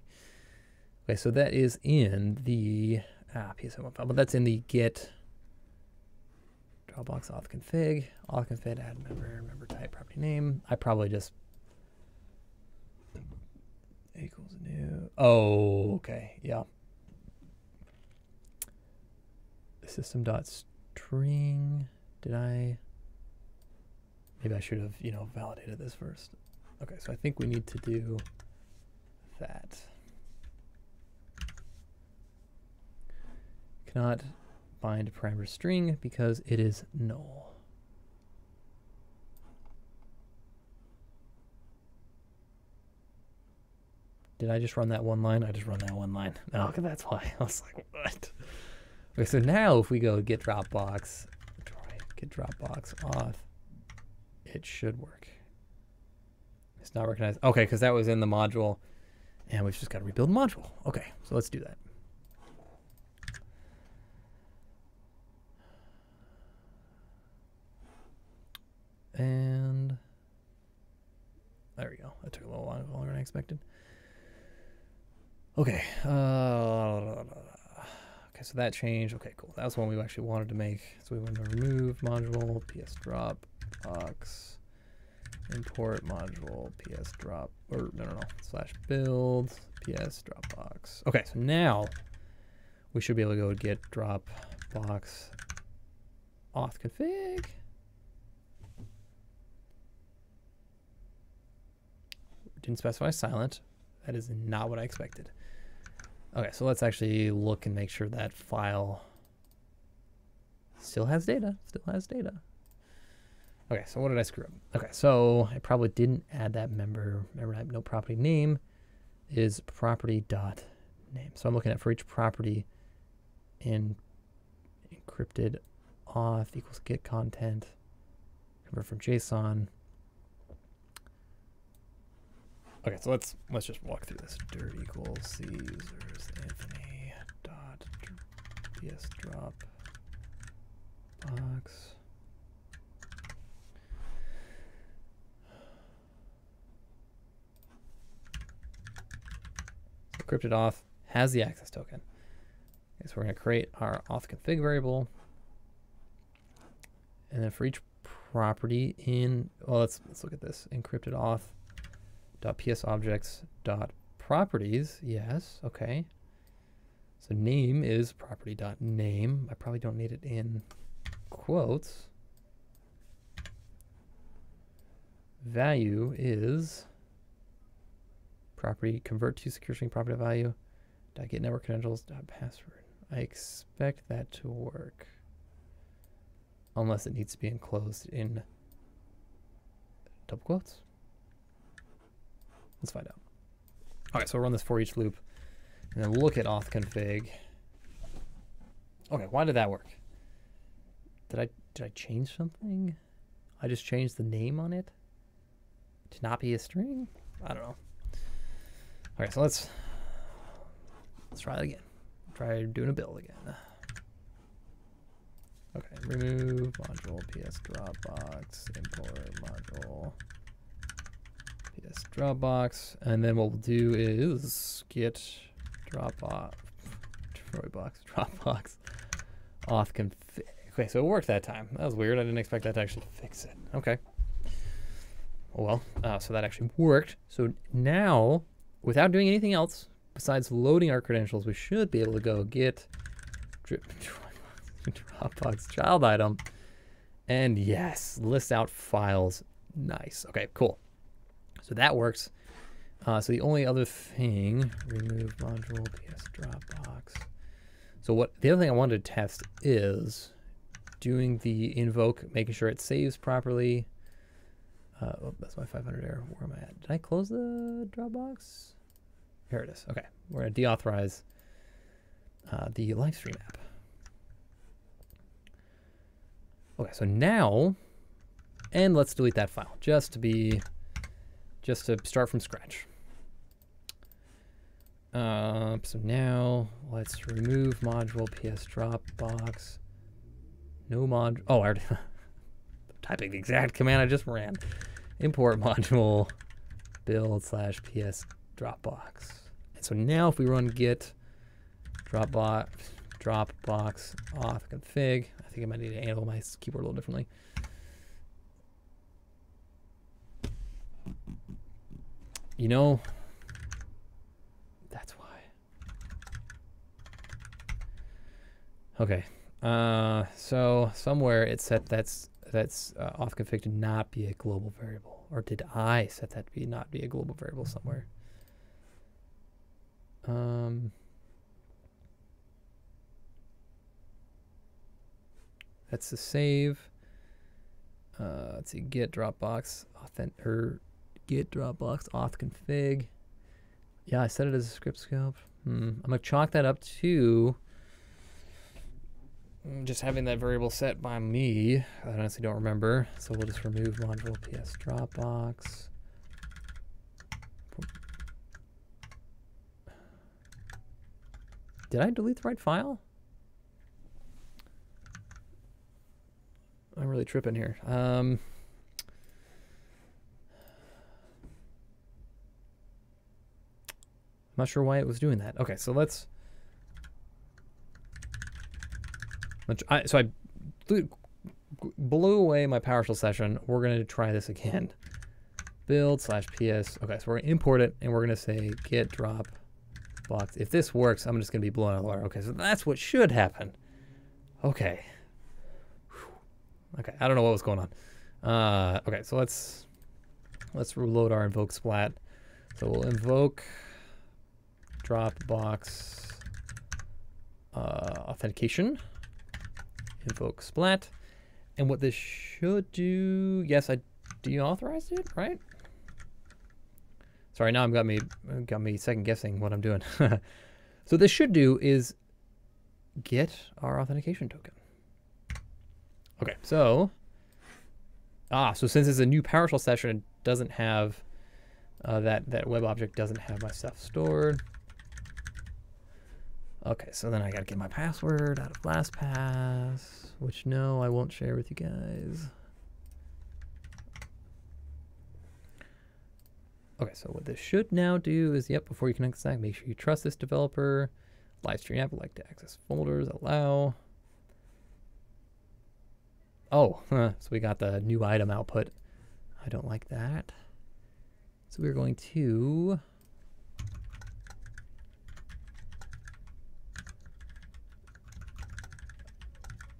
Okay, so that is in the ah PSM file, but that's in the Git Dropbox auth config, auth config, add member, member type, property name. I probably just equals new. Oh, okay, yeah. System dot string. Did I? Maybe I should have, you know, validated this first. Okay, so I think we need to do that. Cannot bind parameter string because it is null. Did I just run that one line? I just run that one line. Okay, that's why. I was like, what? Okay, so now if we go git Dropbox, git Dropbox auth, it should work. It's not recognized. Okay, because that was in the module, and we've just got to rebuild module. Okay, so let's do that. And there we go. That took a little longer than I expected. Okay. Uh, okay, so that changed. Okay, cool. That was one we actually wanted to make. So we went to remove module, ps drop, box, import module, ps drop, or no, no, no, slash build, ps dropbox. Okay, so now we should be able to go get drop box auth config. Didn't specify silent. That is not what I expected. Okay, so let's actually look and make sure that file still has data, still has data. Okay, so what did I screw up? Okay, so I probably didn't add that member, member no property name is property dot name. So I'm looking at for each property in encrypted auth equals get content, convert from JSON, Okay, so let's let's just walk through this. Dirt equals Caesars Anthony dot ps drop box. encrypted auth has the access token. Okay, so we're going to create our auth config variable. And then for each property in, well, let's, let's look at this. Encrypted auth dot ps objects dot properties. Yes, okay. So name is property dot name. I probably don't need it in quotes. Value is property convert to secure string property value dot get network credentials dot password. I expect that to work unless it needs to be enclosed in double quotes. Let's find out. All right, so we'll run this for each loop and then look at auth config. Okay, why did that work? Did I did I change something? I just changed the name on it to not be a string? I don't know. Okay, so let's let's try it again. Try doing a build again. Okay, remove module ps dropbox import module Yes, Dropbox. And then what we'll do is get Dropbox, Dropbox, Dropbox auth config. Okay, so it worked that time. That was weird. I didn't expect that to actually fix it. Okay. well, uh, so that actually worked. So now, without doing anything else besides loading our credentials, we should be able to go get Dropbox child item. And yes, list out files. Nice. Okay, cool. So that works. Uh, so the only other thing, remove module ps dropbox. So what the other thing I wanted to test is doing the invoke, making sure it saves properly. Uh, oh, that's my 500 error. Where am I at? Did I close the Dropbox? Here it is. Okay, we're gonna deauthorize uh, the live stream app. Okay, so now, and let's delete that file just to be just to start from scratch. Uh, so now let's remove module ps Dropbox. No mod. Oh, I already typing the exact command I just ran. Import module build slash ps Dropbox. And so now if we run git Dropbox Dropbox auth config, I think I might need to handle my keyboard a little differently. You know, that's why. Okay. Uh, so somewhere it set that's that's uh, auth config to not be a global variable, or did I set that to be not be a global variable somewhere? Um. That's the save. Uh, let's see, git Dropbox authentic or git Dropbox auth config. Yeah, I set it as a script scope. Hmm. I'm gonna chalk that up to just having that variable set by me. I honestly don't remember, so we'll just remove module ps Dropbox. Did I delete the right file? I'm really tripping here. Um, I'm not sure why it was doing that. Okay, so let's. I, so I blew, away my PowerShell session. We're going to try this again. Build slash PS. Okay, so we're going to import it and we're going to say git drop box. If this works, I'm just going to be blown out of the water. Okay, so that's what should happen. Okay. Okay, I don't know what was going on. Uh, okay, so let's let's reload our invoke splat. So we'll invoke Dropbox uh, authentication, invoke splat, and what this should do, yes, I deauthorized it, right? Sorry, now I've got me got me second guessing what I'm doing. so this should do is get our authentication token. Okay, so ah, so since it's a new PowerShell session, it doesn't have uh, that that web object doesn't have my stuff stored. Okay, so then I gotta get my password out of LastPass, which no, I won't share with you guys. Okay, so what this should now do is, yep, before you connect the stack, make sure you trust this developer. Livestream app like to access folders, allow. Oh, huh, so we got the new item output. I don't like that. So we're going to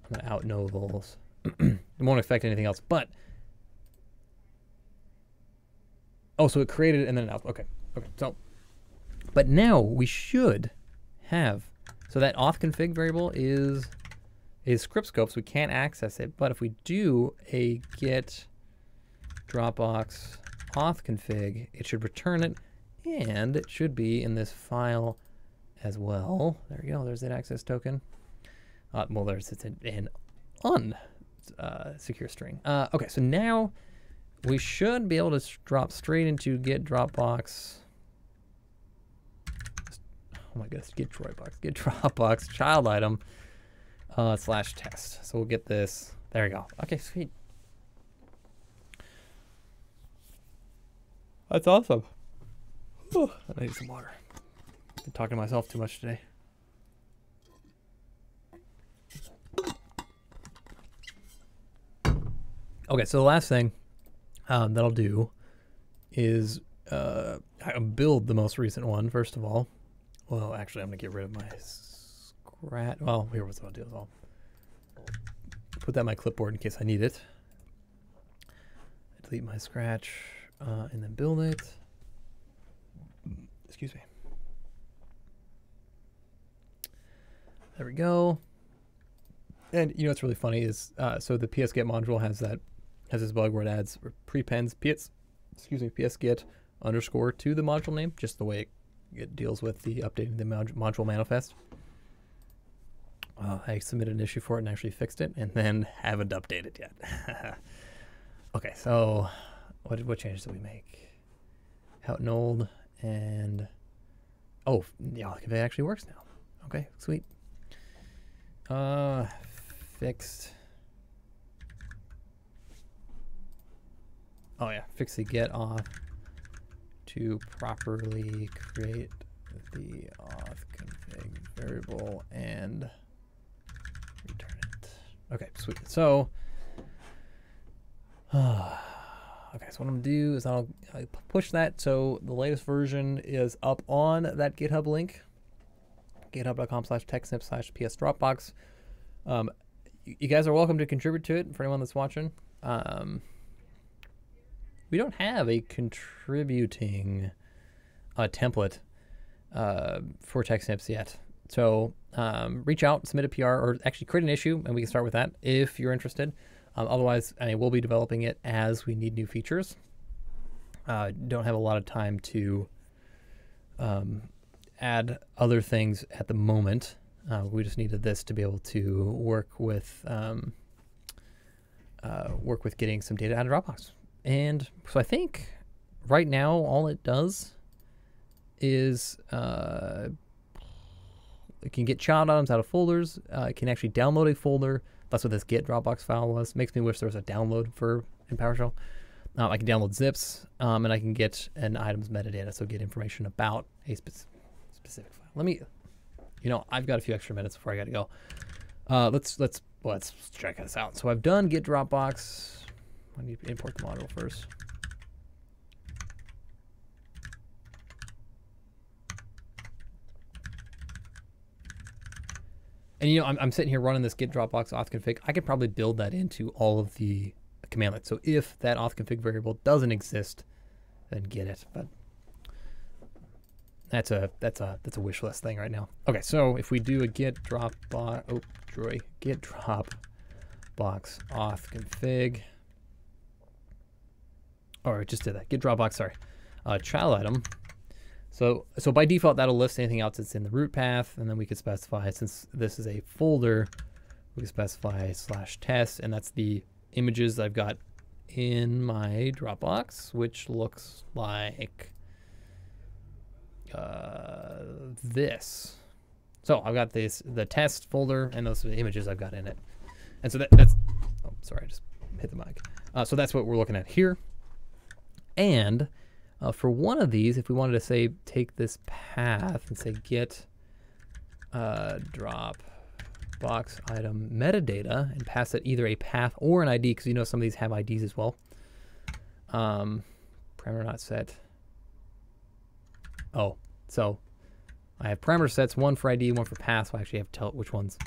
I'm gonna out novels. it won't affect anything else, but oh, so it created and then out. Okay, okay. So, but now we should have so that auth config variable is is script scope, so we can't access it. But if we do a git Dropbox auth config, it should return it, and it should be in this file as well. There we go. There's that access token. Uh, well, there's it's an, an un uh, secure string. Uh, okay, so now we should be able to drop straight into git Dropbox. Oh my goodness, git Dropbox, git Dropbox child item uh, slash test. So we'll get this. There we go. Okay, sweet. That's awesome. I need some water. Been talking to myself too much today. Okay, so the last thing um, that I'll do is uh, build the most recent one, first of all. Well, actually, I'm going to get rid of my scratch. Well, here what I'll do. I'll put that on my clipboard in case I need it. Delete my scratch uh, and then build it. Excuse me. There we go. And you know what's really funny is uh, so the psget module has that has this bug where it adds prepends ps excuse me psget underscore to the module name, just the way it, it deals with the updating the mod module manifest. Uh, I submitted an issue for it and actually fixed it, and then haven't updated yet. okay, so what what changes did we make? Out and old and Oh, yeah, config actually works now. Okay, sweet. Uh, fixed. Oh yeah, fix the get auth to properly create the auth config variable and return it. Okay, sweet. So, uh, okay, so what I'm gonna do is I'll, I'll push that so the latest version is up on that GitHub link, github.com slash techsnip slash ps dropbox. Um, you guys are welcome to contribute to it for anyone that's watching. Um, we don't have a contributing uh, template uh, for TechSnips yet. So um, reach out, submit a PR, or actually create an issue, and we can start with that if you're interested. Um, otherwise, I mean, we'll be developing it as we need new features. Uh, don't have a lot of time to um, add other things at the moment. Uh, we just needed this to be able to work with um, uh, work with getting some data out of Dropbox. And so I think right now all it does is uh, it can get child items out of folders. Uh, it can actually download a folder. That's what this get Dropbox file was. Makes me wish there was a download for in PowerShell. Um, I can download zips, um, and I can get an items metadata, so get information about a spe- specific file. Let me, you know, I've got a few extra minutes before I got to go. Uh, let's let's let's check this out. So I've done get Dropbox. I need to import the module first. And you know, I'm, I'm sitting here running this git dropbox auth config. I could probably build that into all of the commandlets. So if that auth config variable doesn't exist, then get it. But that's a that's a that's a wish list thing right now. Okay, so if we do a git dropbox, oh, Droy, git drop box auth config, or just did that. Git dropbox, sorry, uh, child item so, so by default, that'll list anything else that's in the root path, and then we could specify, since this is a folder, we can specify slash test, and that's the images I've got in my Dropbox, which looks like uh, this. So I've got this the test folder, and those are the images I've got in it. And so that, that's, oh, sorry, I just hit the mic. Uh, so that's what we're looking at here. And uh, for one of these, if we wanted to say take this path and say get uh, drop box item metadata and pass it either a path or an ID, because you know some of these have IDs as well. Um, parameter not set. Oh, so I have parameter sets, one for ID, one for path. So I actually have to tell which ones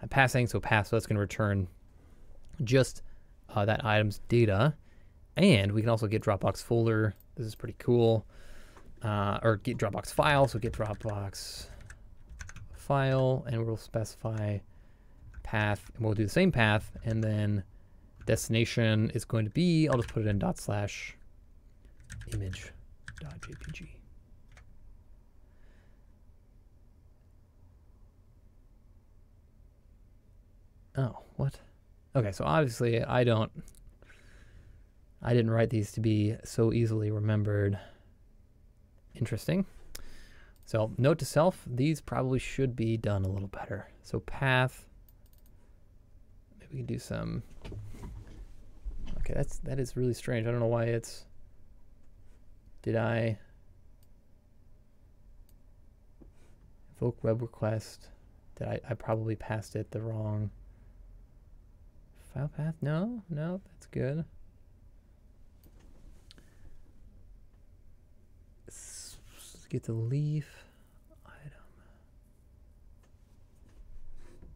I'm passing. So path, so that's going to return just uh, that item's data. And we can also get Dropbox folder this is pretty cool. Uh, or get Dropbox file, so get Dropbox file, and we'll specify path, and we'll do the same path, and then destination is going to be, I'll just put it in dot slash image dot jpg. Oh, what? Okay, so obviously I don't I didn't write these to be so easily remembered. Interesting. So note to self, these probably should be done a little better. So path, maybe we can do some, okay, that's, that is really strange. I don't know why it's, did I invoke web request? Did I, I probably passed it the wrong file path? No, no, that's good. Get the leaf item.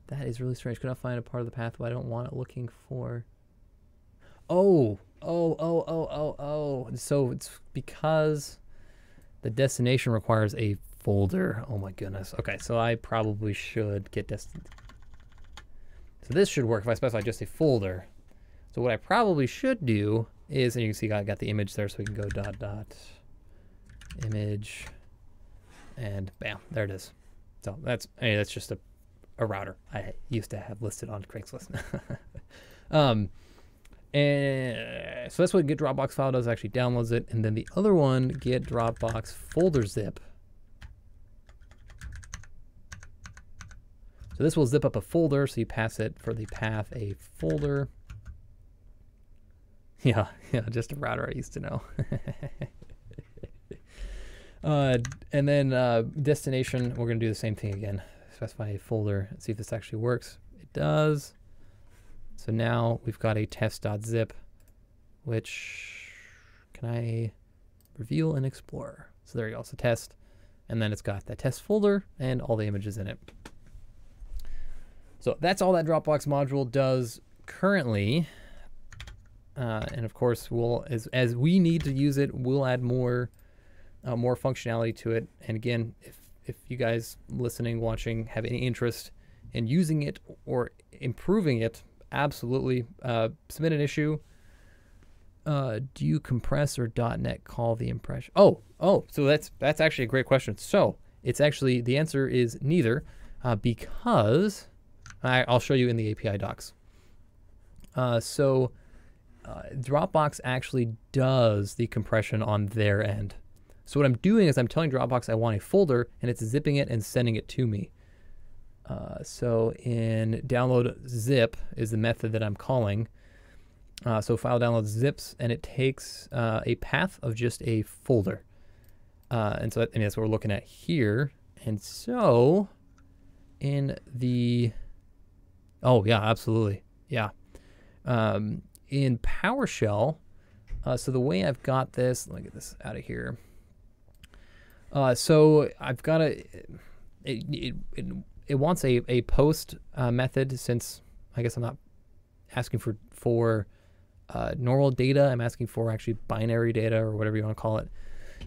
That is really strange. Could I find a part of the pathway I don't want it looking for? Oh, oh, oh, oh, oh, oh. So it's because the destination requires a folder. Oh my goodness. Okay, so I probably should get destin. So this should work if I specify just a folder. So what I probably should do is, and you can see I got the image there, so we can go dot dot image and bam, there it is. So that's I mean, that's just a, a router I used to have listed on Craigslist. um, and so that's what Git Dropbox file does. Actually downloads it, and then the other one, Git Dropbox folder zip. So this will zip up a folder. So you pass it for the path a folder. Yeah, yeah, just a router I used to know uh, and then uh, destination, we're going to do the same thing again. Specify a folder and see if this actually works. It does. So now we've got a test.zip, which can I reveal and explore? So there you go. So test, and then it's got the test folder and all the images in it. So that's all that Dropbox module does currently. Uh, and of course, we'll as as we need to use it, we'll add more uh, more functionality to it. And again, if if you guys listening, watching, have any interest in using it or improving it, absolutely uh, submit an issue. Uh, do you compress or .NET call the impression? Oh, oh, so that's that's actually a great question. So it's actually the answer is neither, uh, because I, will show you in the API docs. Uh, so uh, Dropbox actually does the compression on their end. So what I'm doing is I'm telling Dropbox I want a folder and it's zipping it and sending it to me. Uh, so in download zip is the method that I'm calling. Uh, so file download zips and it takes uh, a path of just a folder. Uh, and so and that's what we're looking at here. And so in the, oh yeah, absolutely. Yeah. Um, in PowerShell, uh, so the way I've got this, let me get this out of here. Uh, so I've got a, it, it, it, it wants a, a post uh, method since I guess I'm not asking for, for uh, normal data. I'm asking for actually binary data or whatever you want to call it.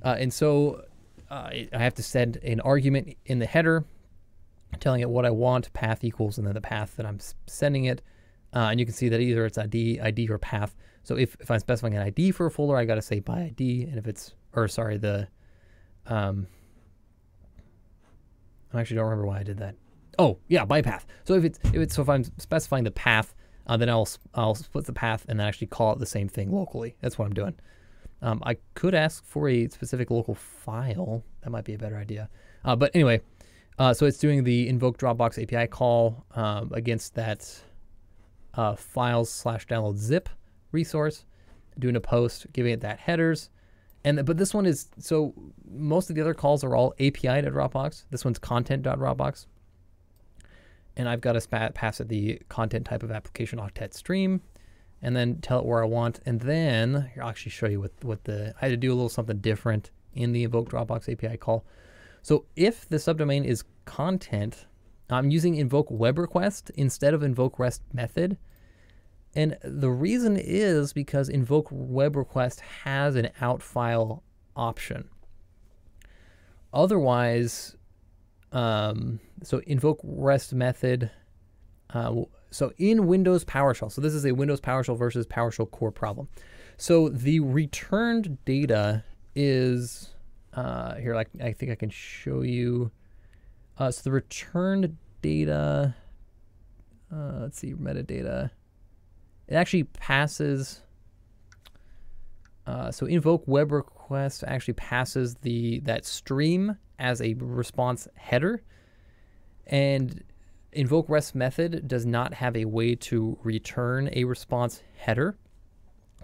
Uh, and so uh, I have to send an argument in the header telling it what I want, path equals, and then the path that I'm sending it. Uh, and you can see that either it's ID, ID or path. So if, if I'm specifying an ID for a folder, I got to say by ID. And if it's, or sorry, the, um, I actually don't remember why I did that. Oh, yeah, by path. So if it's, if it's, so if I'm specifying the path, uh, then I'll, I'll split the path and then actually call it the same thing locally. That's what I'm doing. Um, I could ask for a specific local file. That might be a better idea. Uh, but anyway, uh, so it's doing the invoke Dropbox API call um, against that uh, files slash download zip resource, doing a post, giving it that headers. And but this one is so most of the other calls are all API to Dropbox. This one's content.dropbox. And I've got to pass it the content type of application octet stream and then tell it where I want. And then here, I'll actually show you what, what the, I had to do a little something different in the invoke Dropbox API call. So if the subdomain is content, I'm using invoke web request instead of invoke rest method. And the reason is because invoke web request has an out file option. Otherwise, um, so invoke rest method. Uh, so in Windows PowerShell, so this is a Windows PowerShell versus PowerShell core problem. So the returned data is uh, here. Like I think I can show you. Uh, so the returned data, uh, let's see, metadata. It actually passes. Uh, so invoke web request actually passes the that stream as a response header, and invoke rest method does not have a way to return a response header.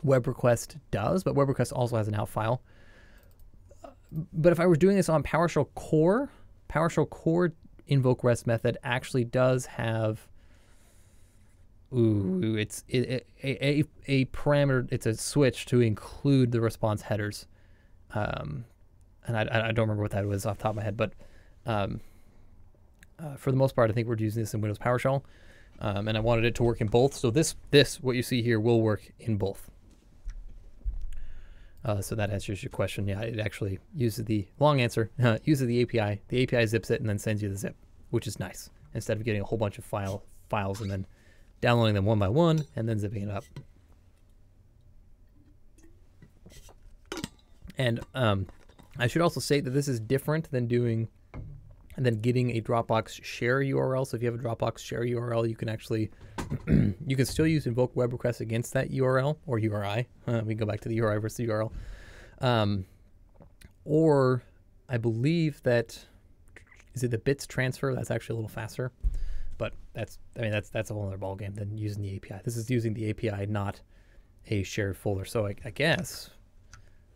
Web request does, but web request also has an out file. But if I was doing this on PowerShell core, PowerShell core invoke rest method actually does have ooh it's it, it, a, a parameter it's a switch to include the response headers um, and I, I don't remember what that was off the top of my head but um, uh, for the most part I think we're using this in Windows PowerShell um, and I wanted it to work in both so this this what you see here will work in both uh, so that answers your question. Yeah, it actually uses the long answer, uses the API. The API zips it and then sends you the zip, which is nice. Instead of getting a whole bunch of file files and then downloading them one by one and then zipping it up. And um, I should also say that this is different than doing and then getting a Dropbox share URL. So if you have a Dropbox share URL, you can actually you can still use invoke web request against that URL or URI. Uh, we go back to the URI versus the URL. Um, or I believe that is it the bits transfer? That's actually a little faster. But that's I mean that's that's a whole other ballgame than using the API. This is using the API, not a shared folder. So I, I guess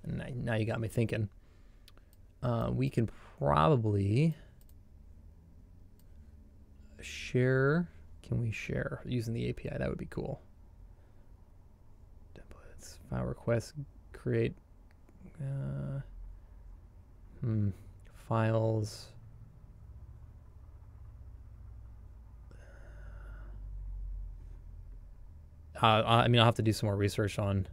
now, you got me thinking. Uh, we can probably share. Can we share using the API? That would be cool. Templates, file request, create. Uh, hmm, files. Uh, I mean, I'll have to do some more research on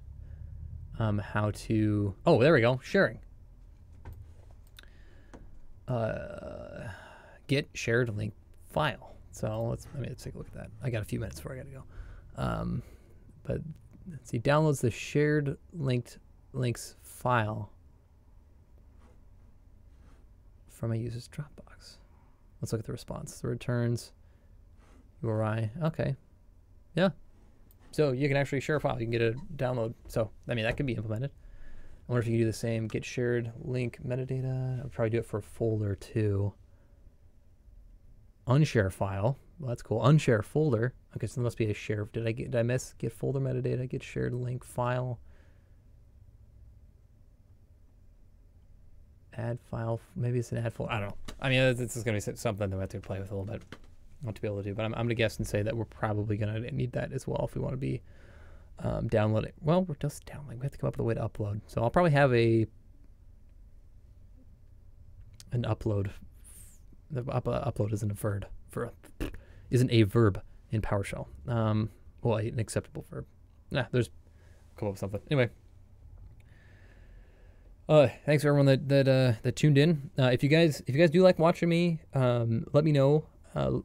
um, how to. Oh, there we go. Sharing. Uh, get shared link file. So let's let's take a look at that. I got a few minutes before I got to go. Um, but let's see. Downloads the shared linked links file from a user's Dropbox. Let's look at the response. The returns URI. Okay. Yeah. So you can actually share a file. You can get a download. So, I mean, that could be implemented. I wonder if you can do the same. Get shared link metadata. I'll probably do it for folder too. Unshare file. Well, that's cool. Unshare folder. Okay, so there must be a share. Did I get? Did I miss? Get folder metadata. Get shared link file. Add file. Maybe it's an add folder. I don't know. I mean, this is going to be something that we have to play with a little bit. Not to be able to do, but I'm, I'm going to guess and say that we're probably going to need that as well if we want to be um, downloading. Well, we're just downloading. We have to come up with a way to upload. So I'll probably have a an upload. The up, uh, upload isn't a verb for isn't a verb in PowerShell. Um, well, an acceptable verb. Nah, there's come up with something. Anyway, uh, thanks for everyone that that uh, that tuned in. Uh, if you guys if you guys do like watching me, um, let me know. Uh,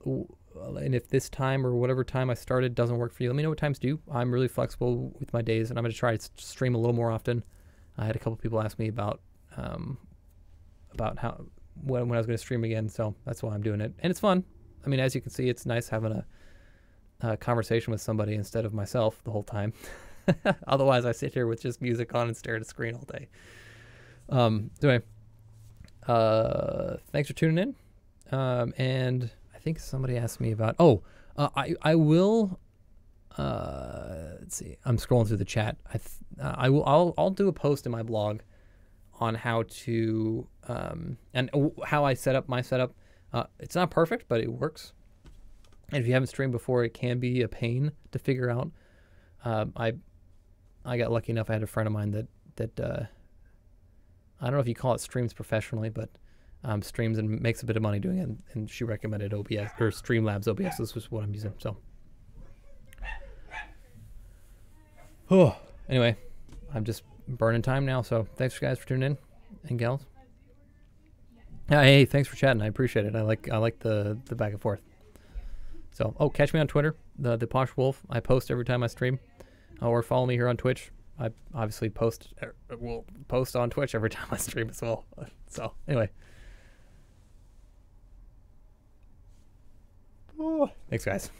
and if this time or whatever time I started doesn't work for you, let me know what times do. I'm really flexible with my days, and I'm going to try to stream a little more often. I had a couple people ask me about um, about how when, when I was going to stream again, so that's why I'm doing it, and it's fun. I mean, as you can see, it's nice having a, a conversation with somebody instead of myself the whole time. Otherwise, I sit here with just music on and stare at a screen all day. Um, anyway, uh, thanks for tuning in, um, and think somebody asked me about. Oh, uh, I I will. Uh, let's see. I'm scrolling through the chat. I th- uh, I will. I'll I'll do a post in my blog on how to um and how I set up my setup. Uh, it's not perfect, but it works. And if you haven't streamed before, it can be a pain to figure out. Um, I I got lucky enough. I had a friend of mine that that uh, I don't know if you call it streams professionally, but um, streams and makes a bit of money doing it. And she recommended OBS or Streamlabs OBS. This is what I'm using. So, oh, anyway, I'm just burning time now. So thanks guys for tuning in and gals. Hey, thanks for chatting. I appreciate it. I like I like the the back and forth. So, oh, catch me on Twitter, the the Posh Wolf. I post every time I stream, uh, or follow me here on Twitch. I obviously post er, will post on Twitch every time I stream as well. So anyway. Thanks, guys.